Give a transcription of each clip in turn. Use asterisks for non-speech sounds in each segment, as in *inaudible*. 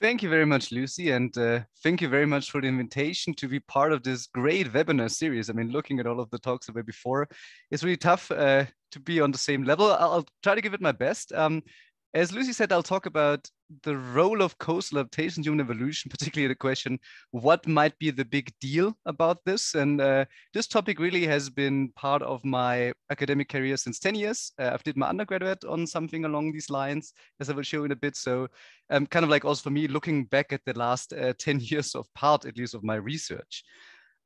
Thank you very much, Lucy. And uh, thank you very much for the invitation to be part of this great webinar series. I mean, looking at all of the talks that were before, it's really tough uh, to be on the same level. I'll, try to give it my best. Um, as Lucy said, I'll talk about the role of coastal adaptation, human evolution, *laughs* particularly the question, what might be the big deal about this? And uh, this topic really has been part of my academic career since 10 years. Uh, I've did my undergraduate on something along these lines, as I will show in a bit. So um, kind of like also for me, looking back at the last uh, *laughs* 10 years of part, at least of my research.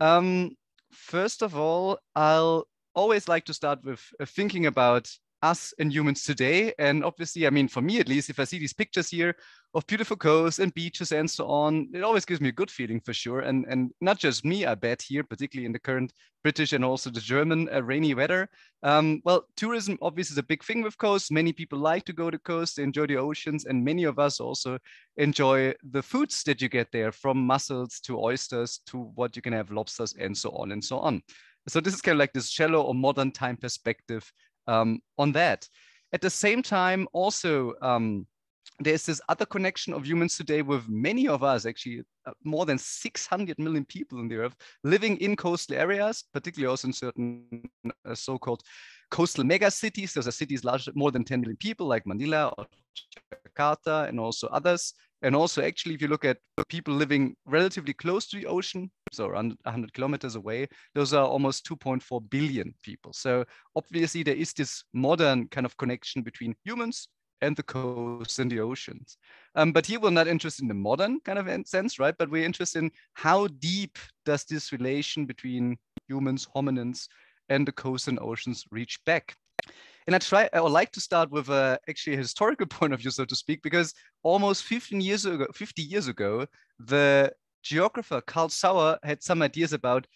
Um, first of all, I'll always like to start with uh, thinking about us and humans today. And obviously, I mean, for me at least, if I see these pictures here of beautiful coasts and beaches and so on, it always gives me a good feeling for sure. And, and not just me, I bet here, particularly in the current British and also the German uh, rainy weather. Um, well, tourism obviously is a big thing with coasts. Many people like to go to coast, they enjoy the oceans, and many of us also enjoy the foods that you get there from mussels to oysters to what you can have lobsters and so on and so on. So this is kind of like this shallow or modern time perspective um, on that. At the same time, also, um, there's this other connection of humans today with many of us, actually uh, more than 600 million people in the earth living in coastal areas, particularly also in certain uh, so-called coastal mega cities. Those are cities large, more than 10 million people like Manila or Jakarta and also others. And also, actually, if you look at people living relatively close to the ocean, so around 100 kilometers away, those are almost 2.4 billion people. So obviously, there is this modern kind of connection between humans and the coasts and the oceans. Um, but here we're not interested in the modern kind of sense, right? But we're interested in how deep does this relation between humans, hominins, and the coasts and oceans reach back? And I try, I would like to start with a, actually a historical *laughs* point of view, so to speak, because almost 15 years ago, 50 years ago, the geographer Carl Sauer had some ideas about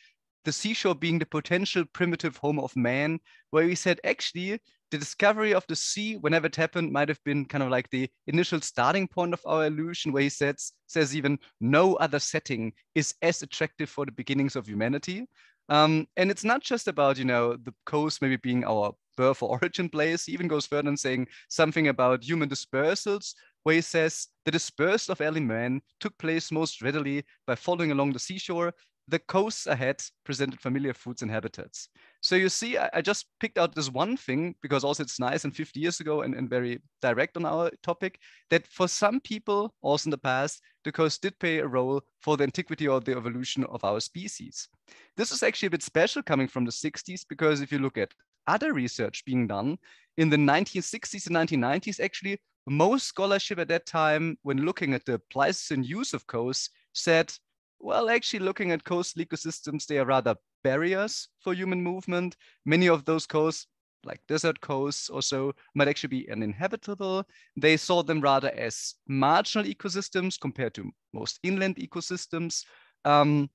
the seashore being the potential primitive home of man, where he said actually the discovery of the sea, whenever it happened, might have been kind of like the initial starting point of our illusion, where he says, says even no other setting is as attractive for the beginnings of humanity. Um, and it's not just about, you know, the coast maybe being our birth or *laughs* origin place. He even goes further and saying something about human dispersals, where he says the dispersal of early man took place most readily by following along the seashore. The coasts ahead presented familiar foods and habitats. So you see, I, I, just picked out this one thing because also it's nice and 50 years ago and, and very direct on our topic that for some people, also in the past, the coast did play a role for the antiquity or the evolution of our species. This is actually a bit special coming from the 60s because if you look at other research being done in the 1960s and 1990s, actually, most scholarship at that time, when looking at the Pleistocene use of coasts, said, well, actually, looking at coastal ecosystems, they are rather barriers for human movement. Many of those coasts, like desert coasts or so, might actually be uninhabitable. They saw them rather as marginal ecosystems compared to most inland ecosystems. Um,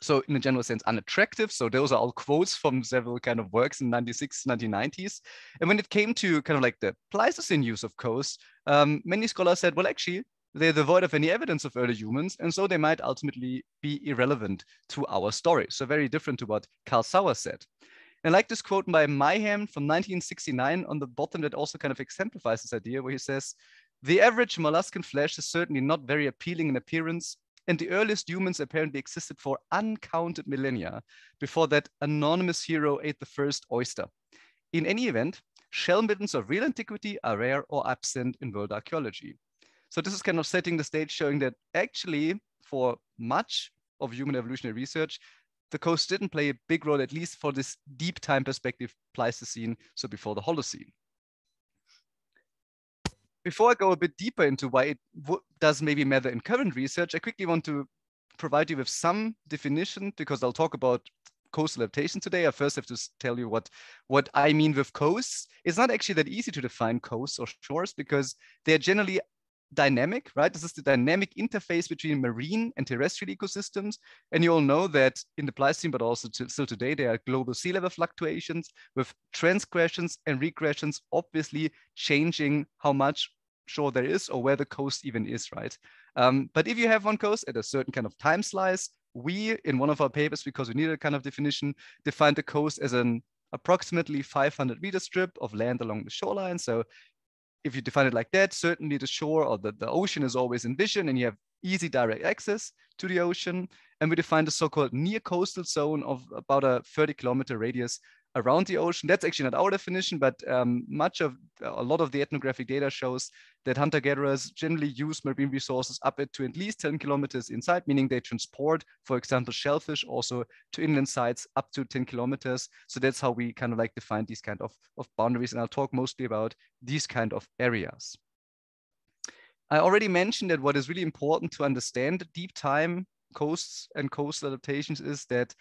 so in a general sense unattractive so those are all quotes from several kind of works in 96 1990s and when it came to kind of like the pleistocene use of coasts um, many scholars said well actually they're devoid of any evidence of early humans and so they might ultimately be irrelevant to our story so very different to what carl sauer said and I like this quote by Mahan from 1969 on the bottom that also kind of exemplifies this idea where he says, the average molluscan flesh is certainly not very appealing in appearance, and the earliest humans apparently existed for uncounted millennia before that anonymous hero ate the first oyster. In any event, shell middens of real antiquity are rare or absent in world archaeology. So this is kind of setting the stage showing that actually for much of human evolutionary research, the coast didn't play a big role, at least for this deep time perspective Pleistocene, so before the Holocene before I go a bit deeper into why it does maybe matter in current research, I quickly want to provide you with some definition because I'll talk about coastal adaptation today. I first have to tell you what, what I mean with coasts. It's not actually that easy to define coasts or shores because they're generally dynamic, right? This is the dynamic interface between marine and terrestrial ecosystems. And you all know that in the Pleistocene, but also to, still today, there are global sea level fluctuations with transgressions and regressions, obviously changing how much shore there is or where the coast even is, right? Um, but if you have one coast at a certain kind of time slice, we, in one of our papers, because we need a kind of definition, defined the coast as an approximately 500 meter strip of land along the shoreline. So if you define it like that, certainly the shore or the, the ocean is always in vision and you have easy direct access to the ocean. And we define the so-called near coastal zone of about a 30 kilometer radius around the ocean. That's actually not our definition, but um, much of a lot of the ethnographic data shows that hunter-gatherers generally use marine resources up to at least 10 kilometers inside, meaning they transport, for example, shellfish also to inland sites up to 10 kilometers. So that's how we kind of like define these kind of, of boundaries. And I'll talk mostly about these kind of areas. I already mentioned that what is really important to understand deep time coasts and coastal adaptations is that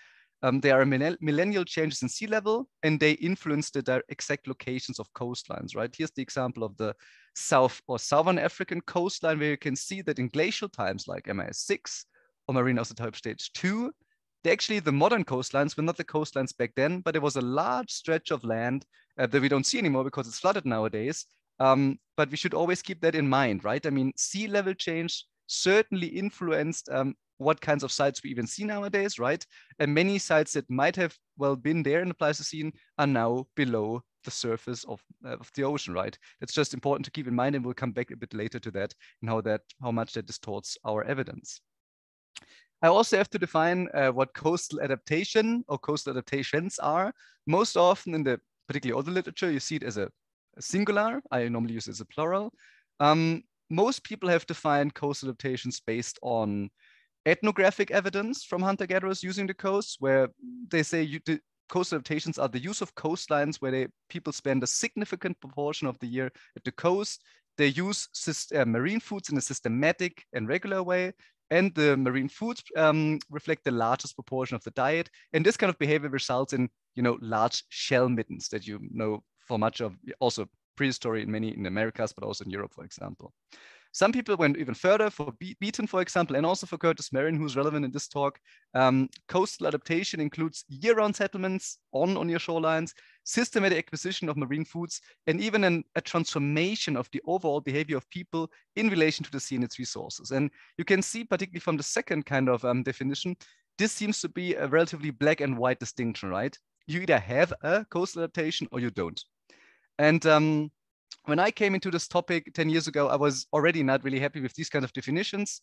um, there are millennial changes in sea level and they influence the exact locations of coastlines, right? Here's the example of the South or Southern African coastline where you can see that in glacial times like MIS 6 or marine isotope stage 2, they actually, the modern coastlines were not the coastlines back then, but it was a large stretch of land uh, that we don't see anymore because it's flooded nowadays. Um, but we should always keep that in mind, right? I mean, sea level change certainly influenced um, what kinds of sites we even see nowadays, right? And many sites that might have well been there in the Pleistocene are now below the surface of, uh, of the ocean, right? It's just important to keep in mind, and we'll come back a bit later to that and how that how much that distorts our evidence. I also have to define uh, what coastal adaptation or coastal adaptations are. Most often in the particularly older literature, you see it as a, a singular. I normally use it as a plural. Um, most people have defined coastal adaptations based on ethnographic evidence from hunter-gatherers using the coast, where they say you, the coast adaptations are the use of coastlines where they, people spend a significant proportion of the year at the coast. They use uh, marine foods in a systematic and regular way. And the marine foods um, reflect the largest proportion of the diet. And this kind of behavior results in, you know, large shell middens that you know for much of also prehistory in many in Americas, but also in Europe, for example. Some people went even further for Be Beaton, for example, and also for Curtis Marean, who's relevant in this talk. Um, coastal adaptation includes year-round settlements on, on your shorelines, systematic acquisition of marine foods, and even an, a transformation of the overall behavior of people in relation to the sea and its resources. And you can see, particularly from the second kind of um, definition, this seems to be a relatively black and white distinction, right? You either have a coastal adaptation or you don't. And um, when I came into this topic 10 years ago, I was already not really happy with these kind of definitions.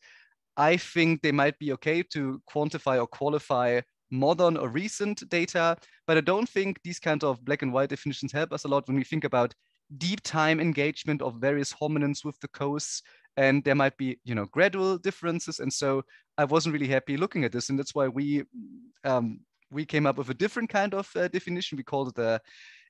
I think they might be okay to quantify or qualify modern or recent data, but I don't think these kind of black and white definitions help us a lot when we think about deep time engagement of various hominins with the coasts. And there might be, you know, gradual differences. And so I wasn't really happy looking at this. And that's why we um, we came up with a different kind of uh, definition. We called it the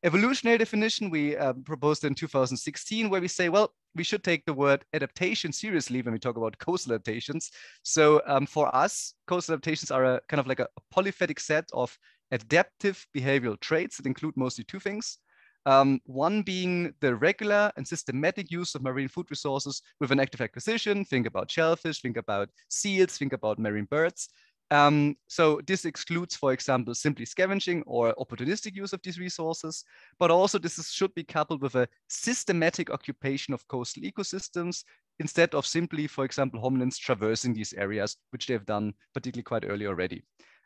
evolutionary definition we um, proposed in 2016, where we say, well, we should take the word adaptation seriously when we talk about coastal adaptations. So um, for us, coastal adaptations are a kind of like a, polyphyletic set of adaptive behavioral traits that include mostly two things. Um, one being the regular and systematic use of marine food resources with an active acquisition. Think about shellfish, think about seals, think about marine birds. Um, so this excludes, for example, simply scavenging or opportunistic use of these resources, but also this is, should be coupled with a systematic occupation of coastal ecosystems instead of simply, for example, hominins traversing these areas, which they've done particularly quite early already.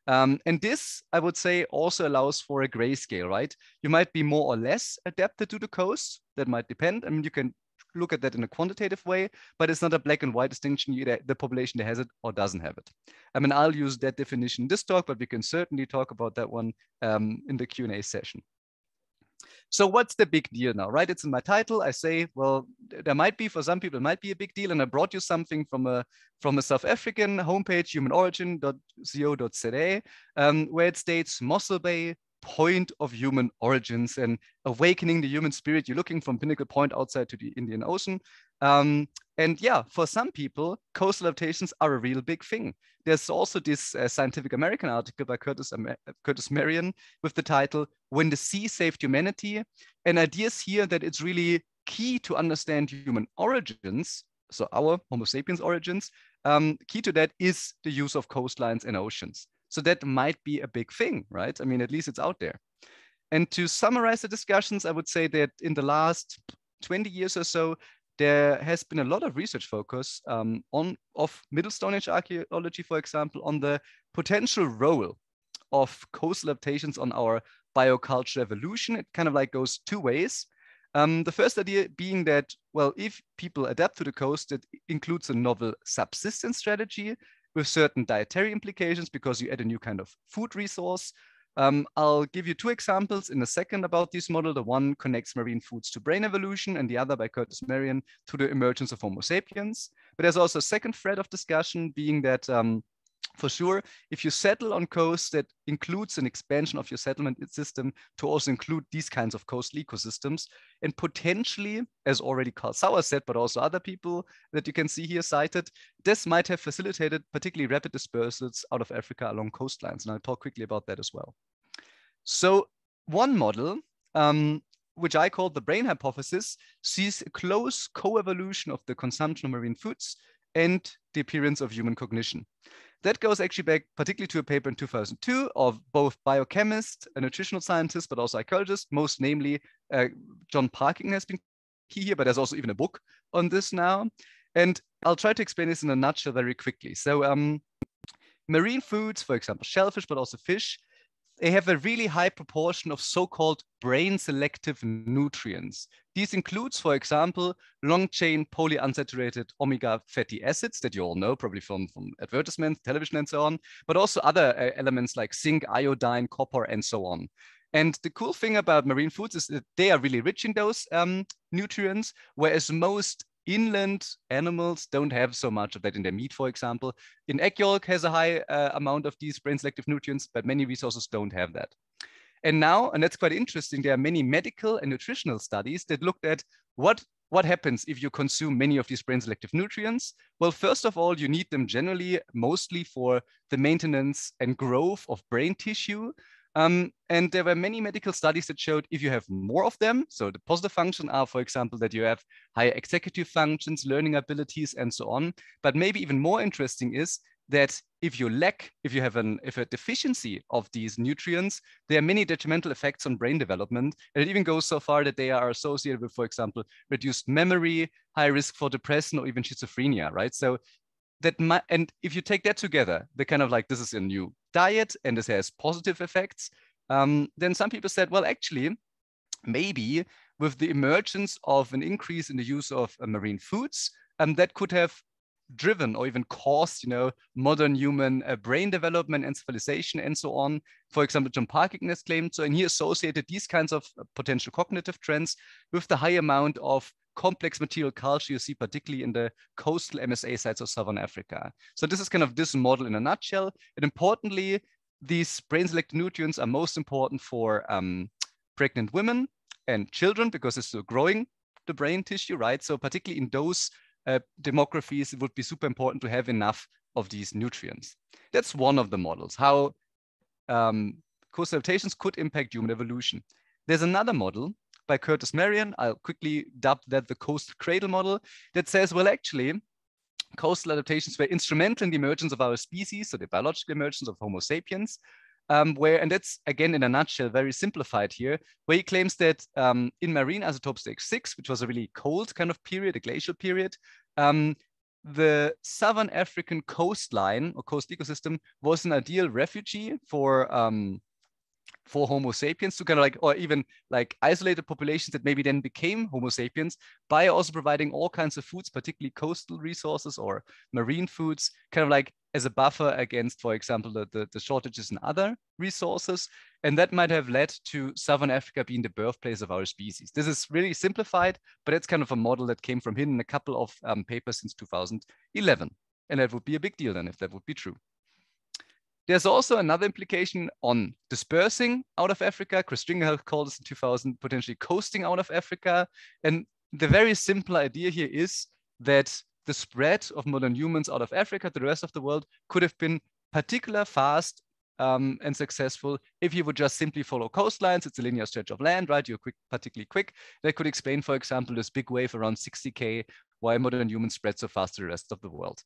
Um, and this, I would say, also allows for a grayscale, right? You might be more or less adapted to the coast. That might depend. I mean, you can look at that in a quantitative way, but it's not a black and white distinction. Either the population that has it or doesn't have it. I mean, I'll use that definition in this talk, but we can certainly talk about that one um, in the Q&A session. So what's the big deal now, right? It's in my title. I say, well, there might be for some people, it might be a big deal. And I brought you something from a from a South African homepage, humanorigin.co.za, um, where it states Mossel Bay point of human origins and awakening the human spirit. You're looking from Pinnacle Point outside to the Indian Ocean. Um, and yeah, for some people, coastal adaptations are a real big thing. There's also this uh, Scientific American article by Curtis, Curtis Marean with the title, When the Sea Saved Humanity. And ideas here that it's really key to understand human origins, so our Homo sapiens origins, um, key to that is the use of coastlines and oceans. So that might be a big thing, right? I mean, at least it's out there. And to summarize the discussions, I would say that in the last 20 years or so, there has been a lot of research focus um, on of Middle Stone Age archaeology, for example, on the potential role of coastal adaptations on our bioculture evolution. It kind of like goes two ways. Um, the first idea being that, well, if people adapt to the coast, it includes a novel subsistence strategy with certain dietary implications because you add a new kind of food resource. Um, I'll give you two examples in a second about this model. The one connects marine foods to brain evolution and the other by Curtis Marean to the emergence of Homo sapiens. But there's also a second thread of discussion being that um, for sure, if you settle on coast, that includes an expansion of your settlement system to also include these kinds of coastal ecosystems. And potentially, as already Carl Sauer said, but also other people that you can see here cited, this might have facilitated particularly rapid dispersals out of Africa along coastlines. And I'll talk quickly about that as well. So one model, um, which I call the brain hypothesis, sees a close co-evolution of the consumption of marine foods and the appearance of human cognition. That goes actually back particularly to a paper in 2002 of both biochemists, a nutritional scientist, but also archaeologists, most namely uh, John Parkington has been key here, but there's also even a book on this now. And I'll try to explain this in a nutshell very quickly. So um, marine foods, for example, shellfish, but also fish, they have a really high proportion of so-called brain selective nutrients. These includes, for example, long-chain polyunsaturated omega fatty acids that you all know probably from, from advertisements, television, and so on, but also other uh, elements like zinc, iodine, copper, and so on. And the cool thing about marine foods is that they are really rich in those um, nutrients, whereas most inland animals don't have so much of that in their meat, for example. In egg yolk has a high uh, amount of these brain selective nutrients, but many resources don't have that. And now, and that's quite interesting, there are many medical and nutritional studies that looked at what, what happens if you consume many of these brain selective nutrients. Well, first of all, you need them generally mostly for the maintenance and growth of brain tissue, um, and there were many medical studies that showed if you have more of them, so the positive function are, for example, that you have higher executive functions, learning abilities, and so on. But maybe even more interesting is that if you lack, if you have an if a deficiency of these nutrients, there are many detrimental effects on brain development. And it even goes so far that they are associated with, for example, reduced memory, high risk for depression, or even schizophrenia, right? So that might, and if you take that together, the kind of like this is a new diet and this has positive effects, um, then some people said, well, actually, maybe with the emergence of an increase in the use of uh, marine foods, um, that could have driven or even caused, you know, modern human uh, brain development, and civilization and so on. For example, John Parkington has claimed so, and he associated these kinds of uh, potential cognitive trends with the high amount of complex material culture you see particularly in the coastal MSA sites of Southern Africa. So this is kind of this model in a nutshell. And importantly, these brain selected nutrients are most important for um, pregnant women and children because it's still growing the brain tissue, right? So particularly in those uh, demographies, it would be super important to have enough of these nutrients. That's one of the models, how um, coastal adaptations could impact human evolution. There's another model by Curtis Marean. I'll quickly dub that the coastal cradle model that says, well, actually, coastal adaptations were instrumental in the emergence of our species, so the biological emergence of Homo sapiens, um, where, and that's again in a nutshell, very simplified here, where he claims that um, in marine isotope stage six, which was a really cold kind of period, a glacial period, um, the southern African coastline or coast ecosystem was an ideal refugee for um, for Homo sapiens to kind of like, or even like isolated populations that maybe then became Homo sapiens by also providing all kinds of foods, particularly coastal resources or marine foods, kind of like as a buffer against, for example, the, the, the shortages in other resources. And that might have led to Southern Africa being the birthplace of our species. This is really simplified, but it's kind of a model that came from him in a couple of um, papers since 2011. And that would be a big deal then if that would be true. There's also another implication on dispersing out of Africa. Chris Stringer called this in 2000 potentially coasting out of Africa. And the very simple idea here is that the spread of modern humans out of Africa to the rest of the world could have been particular fast um, and successful if you would just simply follow coastlines. It's a linear stretch of land, right? You're quick, particularly quick. That could explain, for example, this big wave around 60K, why modern humans spread so fast to the rest of the world.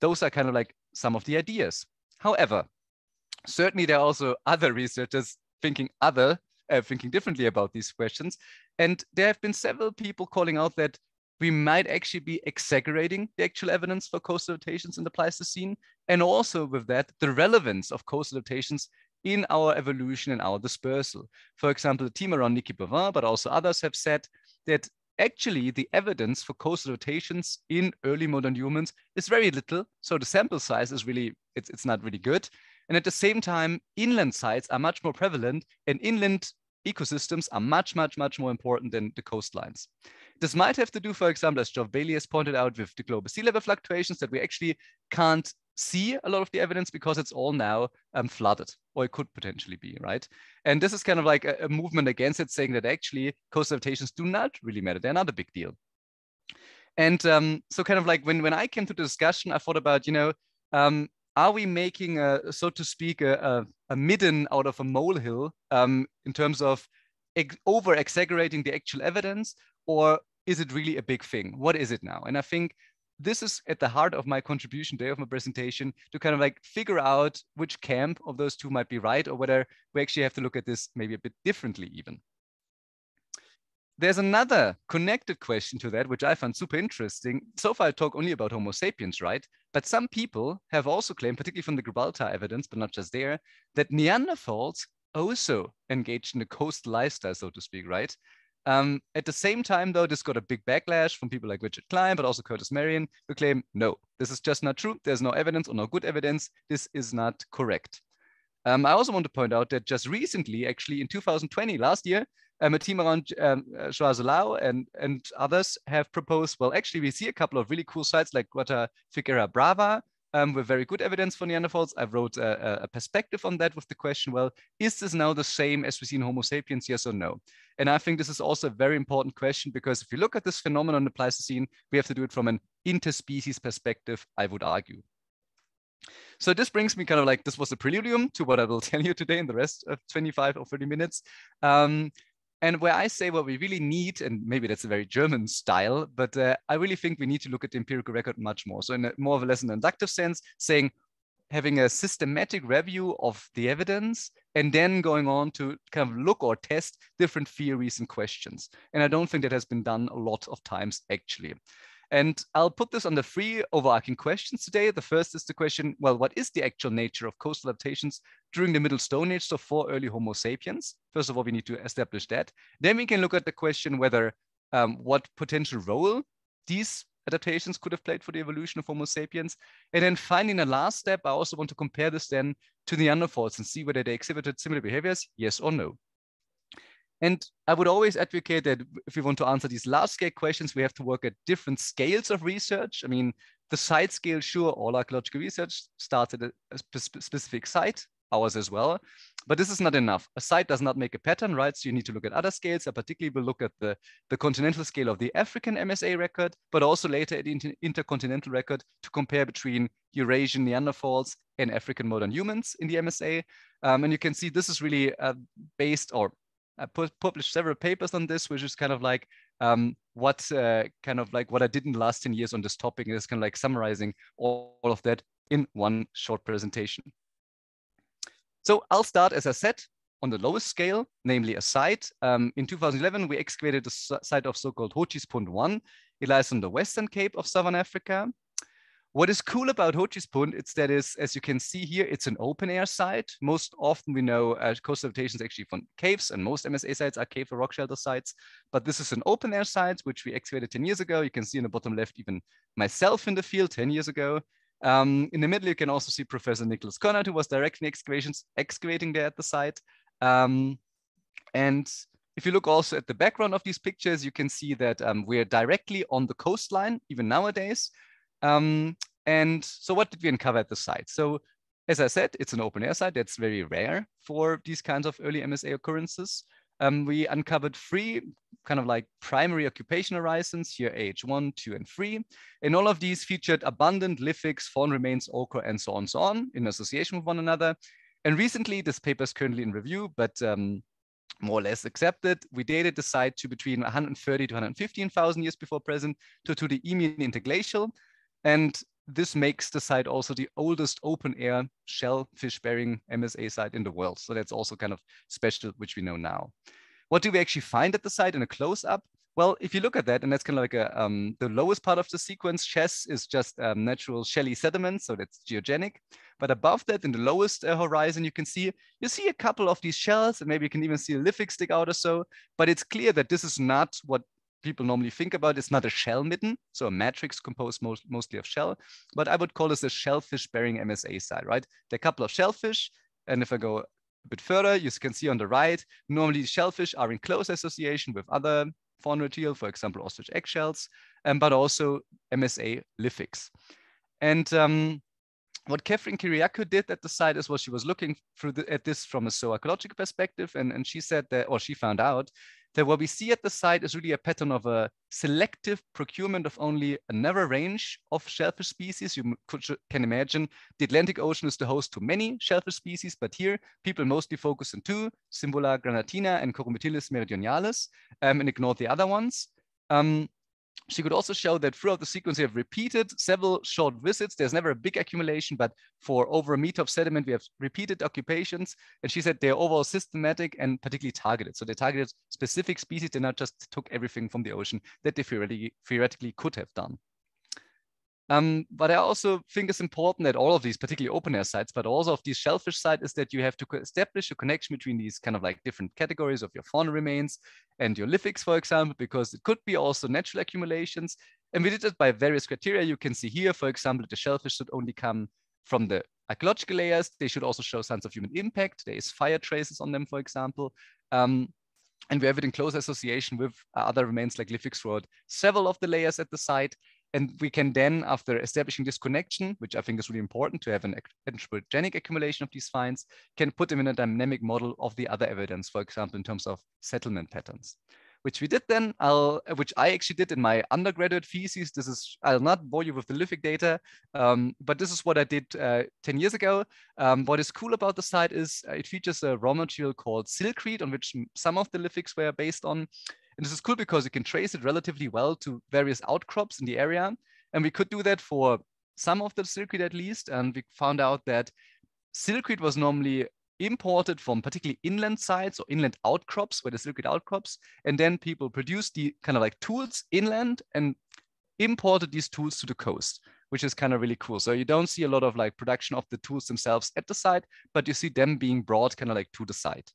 Those are kind of like some of the ideas. However, certainly there are also other researchers thinking other, uh, thinking differently about these questions. And there have been several people calling out that we might actually be exaggerating the actual evidence for coastal adaptations in the Pleistocene, and also with that, the relevance of coastal adaptations in our evolution and our dispersal. For example, the team around Nicky Boivin, but also others have said that actually the evidence for coastal rotations in early modern humans is very little. So the sample size is really, it's, it's not really good. And at the same time, inland sites are much more prevalent and inland ecosystems are much, much, much more important than the coastlines. This might have to do, for example, as Geoff Bailey has pointed out, with the global sea level fluctuations that we actually can't see a lot of the evidence because it's all now um, flooded, or it could potentially be, right? And this is kind of like a, a movement against it, saying that actually coastal adaptations do not really matter. They're not a big deal. And um, so kind of like when, when I came to the discussion, I thought about, you know, um, are we making a, so to speak, a, a, a midden out of a molehill um, in terms of over exaggerating the actual evidence, or is it really a big thing? What is it now? And I think this is at the heart of my contribution day of my presentation to kind of like figure out which camp of those two might be right or whether we actually have to look at this maybe a bit differently even. There's another connected question to that, which I found super interesting. So far, I talk only about Homo sapiens, right? But some people have also claimed, particularly from the Gibraltar evidence, but not just there, that Neanderthals also engaged in a coastal lifestyle, so to speak, right? Um, at the same time, though, this got a big backlash from people like Richard Klein, but also Curtis Marean, who claim, no, this is just not true. There's no evidence or no good evidence. This is not correct. Um, I also want to point out that just recently, actually in 2020, last year, um, a team around um, uh, and, and others have proposed, well, actually, we see a couple of really cool sites like Grotta Figueira Brava, um, with very good evidence for Neanderthals. I wrote a, a, perspective on that with the question, well, is this now the same as we see in Homo sapiens, yes or no? And I think this is also a very important question because if you look at this phenomenon in the Pleistocene, we have to do it from an interspecies perspective, I would argue. So this brings me kind of like, this was a preludium to what I will *laughs* tell you today in the rest of 25 or 30 minutes. Um, and where I say what we really need, and maybe that's a very German style, but uh, I really think we need to look at the empirical record much more. So in a more of a less an inductive sense, saying having a systematic review of the evidence and then going on to kind of look or test different theories and questions. And I don't think that has been done a lot of times actually. And I'll put this on the three overarching questions today. The first is the question, well, what is the actual nature of coastal adaptations during the Middle Stone Age, so for early Homo sapiens? First of all, we need to establish that. Then we can look at the question whether um, what potential role these adaptations could have played for the evolution of Homo sapiens. And then finally, in the last step, I also want to compare this then to the Neanderthals and see whether they exhibited similar behaviors, yes or no. And I would always advocate that if we want to answer these large scale questions, we have to work at different scales of research. I mean, the site scale, sure, all archaeological research starts at a, specific site, ours as well. But this is not enough. A site does not make a pattern, right? So you need to look at other scales. I particularly will look at the, the continental scale of the African MSA record, but also later at the inter intercontinental record to compare between Eurasian Neanderthals and African modern humans in the MSA. Um, and you can see this is really uh, based or I put, published several papers on this, which is kind of like um, what uh, kind of like what I did in the last 10 years on this topic. And it's kind of like summarizing all, all of that in one short presentation. So I'll start, as I said, on the lowest scale, namely a site. Um, in 2011, we excavated the site of so-called Hoedjiespunt 1. It lies on the western cape of Southern Africa. What is cool about Hoedjiespunt is that is, as you can see here, it's an open air site. Most often we know uh, coastal adaptations actually from caves and most MSA sites are cave or rock shelter sites. But this is an open air site, which we excavated 10 years ago. You can see in the bottom left, even myself in the field 10 years ago. Um, in the middle, you can also see Professor Nicholas Conard, who was directing excavations, excavating there at the site. Um, and if you look also at the background of these pictures, you can see that um, we're directly on the coastline, even nowadays. Um, and so what did we uncover at the site? So as I said, it's an open air site. That's very rare for these kinds of early MSA occurrences. Um, we uncovered three kind of like primary occupation horizons here, AH1, 2, and 3. And all of these featured abundant lithics, fawn remains, ochre, and so on so on in association with one another. And recently, this paper is currently in review, but um, more or less accepted. We dated the site to between 130 to 115,000 years before present to, to the Eemian interglacial. And this makes the site also the oldest open air shellfish bearing MSA site in the world. So that's also kind of special, which we know now. What do we actually find at the site in a close up? Well, if you look at that, and that's kind of like a, um, the lowest part of the sequence, chess is just um, natural shelly sediment, so that's geogenic. But above that, in the lowest uh, horizon, you can see you see a couple of these shells, and maybe you can even see a lithic stick out or so. But it's clear that this is not what people normally think about is not a shell midden, so a matrix composed most, mostly of shell, but I would call this a shellfish bearing MSA site, right? There are a couple of shellfish, and if I go a bit further, you can see on the right, normally shellfish are in close association with other fauna material, for example, ostrich eggshells, um, but also MSA lithics. And um, what Catherine Kyriacou did at the site is what she was looking through the, at this from a zooecological perspective, and, and she said that, or she found out that what we see at the site is really a pattern of a selective procurement of only a narrow range of shellfish species. You could, can imagine the Atlantic Ocean is the host to many shellfish species, but here people mostly focus on two, Cymbula granatina and Choromytilus meridionalis, um, and ignore the other ones. Um, she could also show that throughout the sequence, we have repeated several short visits. There's never a big accumulation, but for over a meter of sediment, we have repeated occupations. And she said they're overall systematic and particularly targeted. So they targeted specific species. They not just took everything from the ocean that they theoretically, theoretically could have done. Um, but I also think it's important that all of these, particularly open air sites, but also of these shellfish sites, is that you have to establish a connection between these kind of like different categories of your fauna remains and your lithics, for example, because it could be also natural accumulations. And we did it by various criteria. You can see here, for example, the shellfish should only come from the archaeological layers. They should also show signs of human impact. There is fire traces on them, for example. Um, and we have it in close association with other remains like lithics throughout several of the layers at the site. And we can then, after establishing this connection, which I think is really important to have an anthropogenic accumulation of these finds, can put them in a dynamic model of the other evidence, for example, in terms of settlement patterns which we did then, I'll, which I actually did in my undergraduate thesis. This is, I'll not bore you with the lithic data, um, but this is what I did uh, 10 years ago. Um, what is cool about the site is uh, it features a raw material called silcrete on which some of the lithics were based on. And this is cool because you can trace it relatively well to various outcrops in the area. And we could do that for some of the silcrete at least. And we found out that silcrete was normally imported from particularly inland sites or inland outcrops where the silcrete outcrops. And then people produced the kind of like tools inland and imported these tools to the coast, which is kind of really cool. So you don't see a lot of like production of the tools themselves at the site, but you see them being brought kind of like to the site.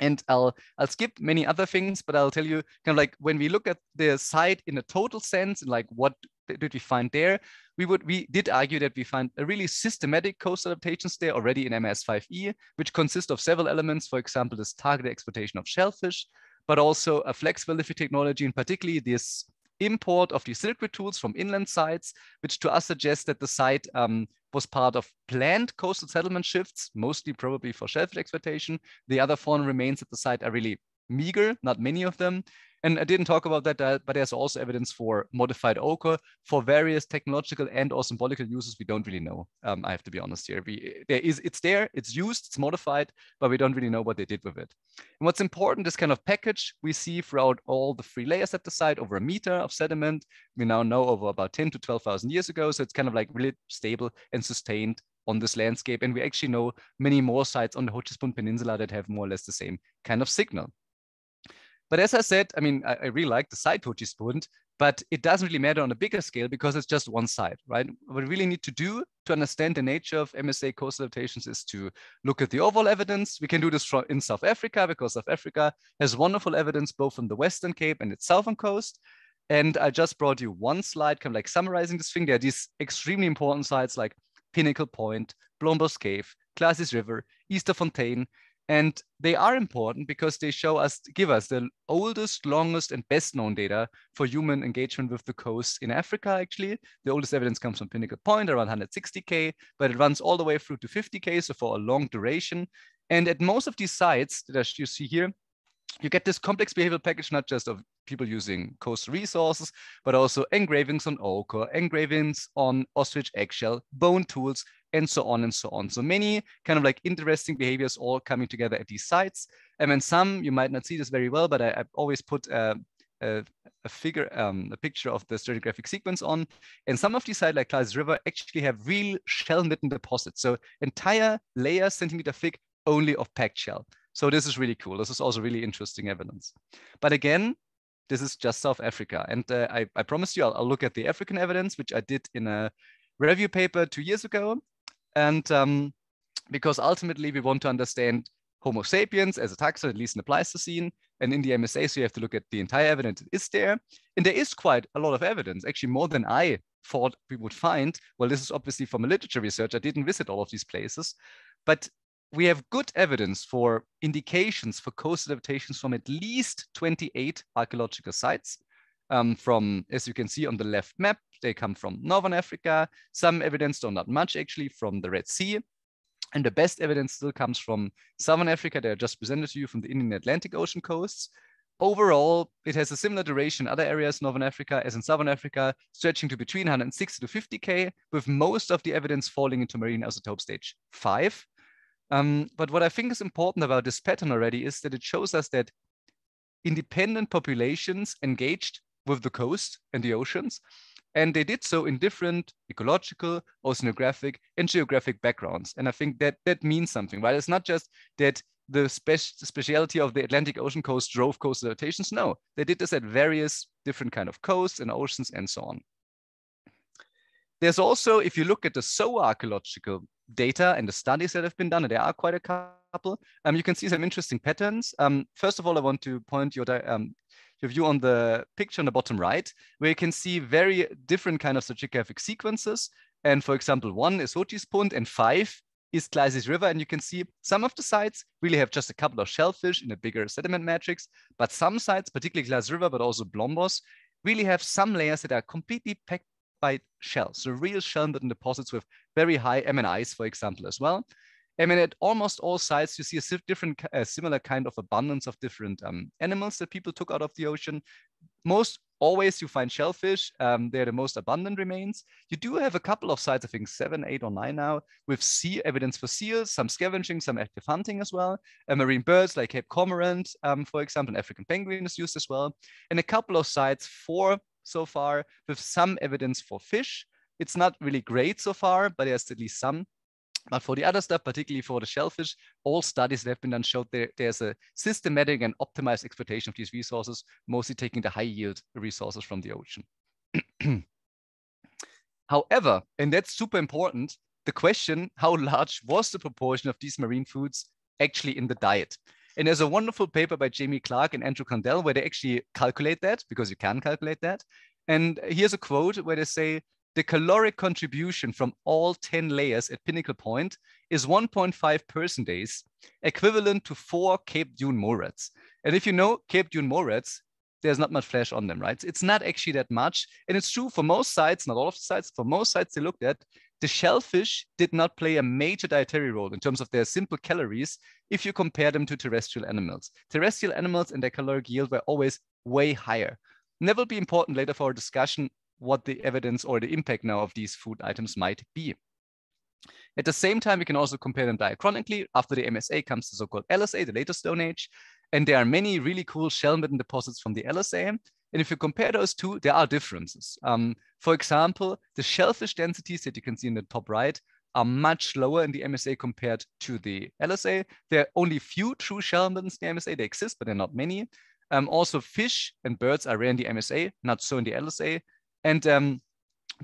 And I'll I'll skip many other things, but I'll tell you kind of like when we look at the site in a total sense and like what did we find there, we would we did argue that we find a really systematic coast adaptations there already in MS5E, which consists of several elements, for example, this targeted exploitation of shellfish, but also a flexible lithic technology, and particularly this import of the silcrete tools from inland sites, which to us suggests that the site um, was part of planned coastal settlement shifts, mostly probably for shellfish exploitation. The other fauna remains at the site are really meager, not many of them. And I didn't talk about that, uh, but there's also evidence for modified ochre for various technological and or symbolical uses we don't really know. Um, I have to be honest here. We, there is, it's there, it's used, it's modified, but we don't really know what they did with it. And what's important, this kind of package we see throughout all the three layers at the site, over a meter of sediment. We now know over about 10 to 12,000 years ago. So it's kind of like really stable and sustained on this landscape. And we actually know many more sites on the Ho Peninsula that have more or less the same kind of signal. But as I said, I mean, I, I really like the side Hoedjiespunt, but it doesn't really matter on a bigger scale because it's just one side, right? What we really need to do to understand the nature of MSA coastal adaptations is to look at the overall evidence. We can do this in South Africa because South Africa has wonderful evidence both on the Western Cape and its southern coast. And I just brought you one slide, kind of like summarizing this thing. There are these extremely important sites like Pinnacle Point, Blombos Cave, Klasies River, Ysterfontein, and they are important because they show us, give us the oldest, longest, and best known data for human engagement with the coast in Africa, actually. The oldest evidence comes from Pinnacle Point, around 160K, but it runs all the way through to 50K, so for a long duration. And at most of these sites that you see here, you get this complex behavioral package, not just of people using coastal resources, but also engravings on ochre, engravings on ostrich eggshell, bone tools, and so on and so on. So many kind of like interesting behaviors all coming together at these sites. And then some, you might not see this very well, but I, I always put a, a, a figure, um, a picture of the stratigraphic sequence on. And some of these sites like Klasies River actually have real shell midden deposits. So entire layers centimeter thick only of packed shell. So this is really cool. This is also really interesting evidence. But again, this is just South Africa. And uh, I, I promised you I'll, I'll, look at the African evidence, which I did in a review paper two years ago. And um, because ultimately we want to understand Homo sapiens as a taxon, at least in the Pleistocene, And in the MSA, so you have to look at the entire evidence is there. And there is quite a lot of evidence, actually more than I thought we would find. Well, this is obviously from a literature research. I didn't visit all of these places, but we have good evidence for indications for coast adaptations from at least 28 archaeological sites. Um, from, as you can see on the left map, they come from Northern Africa. Some evidence, though not much actually, from the Red Sea. And the best evidence still comes from Southern Africa. They are just presented to you from the Indian Atlantic Ocean coasts. Overall, it has a similar duration in other areas, Northern Africa, as in Southern Africa, stretching to between 160 to 50K, with most of the evidence falling into marine isotope stage five. Um, but what I think is important about this pattern already is that it shows us that independent populations engaged with the coast and the oceans, and they did so in different ecological, oceanographic, and geographic backgrounds. And I think that that means something, right? It's not just that the spe speciality of the Atlantic Ocean coast drove coastal adaptations. No, they did this at various different kind of coasts and oceans and so on. There's also, if you look at the zooarchaeological data and the studies that have been done, and there are quite a couple, um, you can see some interesting patterns. Um, first of all, I want to point your, um, your view on the picture on the bottom right, where you can see very different kind of stratigraphic sequences. And for example, one is Hoedjiespunt and five is Klasies River. And you can see some of the sites really have just a couple of shellfish in a bigger sediment matrix, but some sites, particularly Klasies River, but also Blombos, really have some layers that are completely packed by shells, so real shell deposits with very high MNIs, for example, as well. I mean, at almost all sites, you see a different, a similar kind of abundance of different um, animals that people took out of the ocean. Most always you find shellfish. Um, they're the most abundant remains. You do have a couple of sites, I think seven, eight, or nine now, with sea evidence for seals, some scavenging, some active hunting as well. Uh, marine birds like Cape Cormorant, um, for example, an African penguin is used as well. And a couple of sites for so far with some evidence for fish. It's not really great so far, but there's at least some. But for the other stuff, particularly for the shellfish, all studies that have been done showed there, there's a systematic and optimized exploitation of these resources, mostly taking the high yield resources from the ocean. *clears throat* However, and that's super important, the question, how large was the proportion of these marine foods actually in the diet? And there's a wonderful paper by Jamie Clark and Andrew Kandel where they actually calculate that because you can calculate that. And here's a quote where they say, the caloric contribution from all 10 layers at pinnacle point is 1.5 person days, equivalent to four Cape Dune morats. And if you know Cape Dune morats, there's not much flesh on them, right? It's not actually that much. And it's true for most sites, not all of the sites, for most sites they looked at, the shellfish did not play a major dietary role in terms of their simple calories if you compare them to terrestrial animals. Terrestrial animals and their caloric yield were always way higher. And that will be important later for our discussion what the evidence or the impact now of these food items might be. At the same time, we can also compare them diachronically. After the MSA comes the so-called LSA, the later Stone Age. And there are many really cool shell-midden deposits from the LSA. And if you compare those two, there are differences. Um, for example, the shellfish densities that you can see in the top right are much lower in the MSA compared to the LSA. There are only few true shell middens in the MSA. They exist, but they're not many. Um, also, fish and birds are rare in the MSA, not so in the LSA. And um,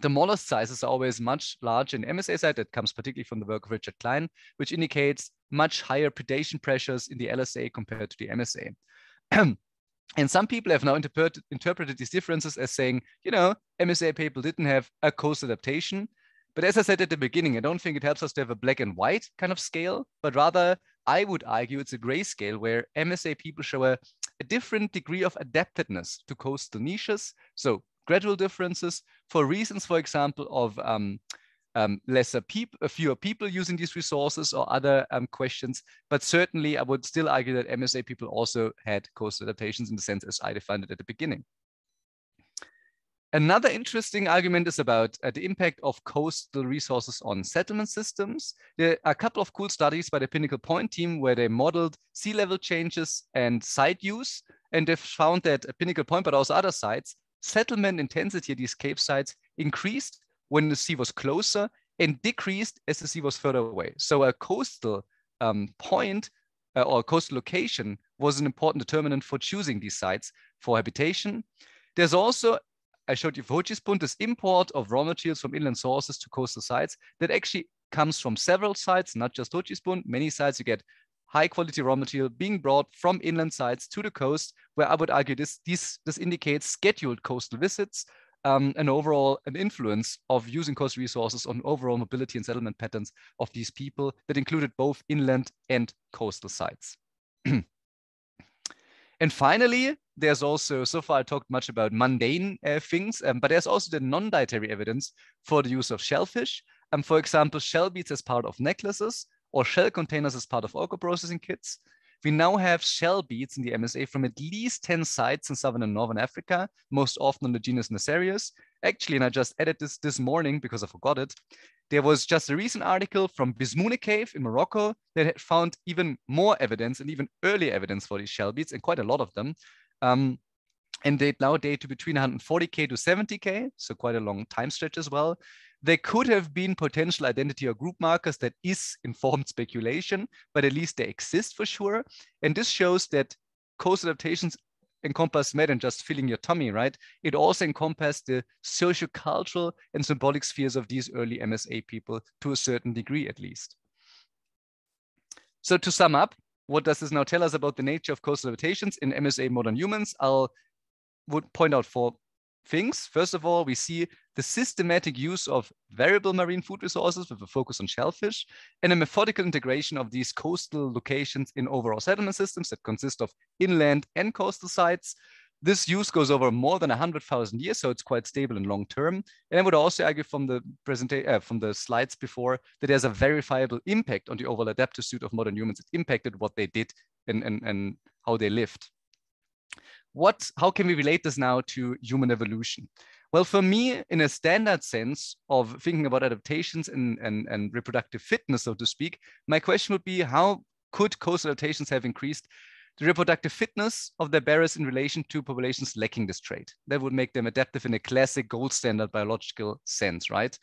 the mollusk sizes are always much larger in MSA side. That comes particularly from the work of Richard Klein, which indicates much higher predation pressures in the LSA compared to the MSA. *clears throat* and some people have now interpret interpreted these differences as saying, you know, MSA people didn't have a coast adaptation. But as I said at the beginning, I don't think it helps us to have a black and white kind of scale, but rather I would argue it's a gray scale where MSA people show a, a different degree of adaptedness to coastal niches. So gradual differences for reasons, for example, of um, um, lesser people, fewer people using these resources or other um, questions. But certainly, I would still argue that MSA people also had coastal adaptations in the sense as I defined it at the beginning. Another interesting argument is about uh, the impact of coastal resources on settlement systems. There are a couple of cool studies by the Pinnacle Point team where they modeled sea level changes and site use. And they've found that at Pinnacle Point, but also other sites, settlement intensity at these cape sites increased when the sea was closer and decreased as the sea was further away. So a coastal um, point uh, or coastal location was an important determinant for choosing these sites for habitation. There's also, I showed you for Hoedjiespunt, this import of raw materials from inland sources to coastal sites that actually comes from several sites, not just Hoedjiespunt. Many sites you get high quality raw material being brought from inland sites to the coast, where I would argue this, this, this indicates scheduled coastal visits um, and overall an influence of using coastal resources on overall mobility and settlement patterns of these people that included both inland and coastal sites. *clears throat* and finally, there's also, so far I talked much about mundane uh, things, um, but there's also the non-dietary evidence for the use of shellfish. Um, for example, shell beads as part of necklaces or shell containers as part of ochre processing kits. We now have shell beads in the MSA from at least 10 sites in Southern and Northern Africa, most often on the genus Nassarius. Actually, and I just added this this morning because I forgot it, there was just a recent article from Bizmoune Cave in Morocco that had found even more evidence and even earlier evidence for these shell beads, and quite a lot of them. Um, and they now date to between 140K to 70K, so quite a long time stretch as well. There could have been potential identity or group markers that is informed speculation, but at least they exist for sure. And this shows that coastal adaptations encompass more than just filling your tummy, right? It also encompassed the socio-cultural and symbolic spheres of these early MSA people to a certain degree, at least. So to sum up, what does this now tell us about the nature of coastal adaptations in MSA modern humans? I'll would point out four things. First of all, we see the systematic use of variable marine food resources with a focus on shellfish and a methodical integration of these coastal locations in overall settlement systems that consist of inland and coastal sites. This use goes over more than 100,000 years, so it's quite stable and long term. And I would also argue from the presentation, uh, from the slides before, that there's a verifiable impact on the overall adaptive suite of modern humans. It impacted what they did and, and, and how they lived what, how can we relate this now to human evolution? Well, for me, in a standard sense of thinking about adaptations and, and, and reproductive fitness, so to speak, my question would be how could coastal adaptations have increased the reproductive fitness of their bearers in relation to populations lacking this trait? That would make them adaptive in a classic gold standard biological sense, right?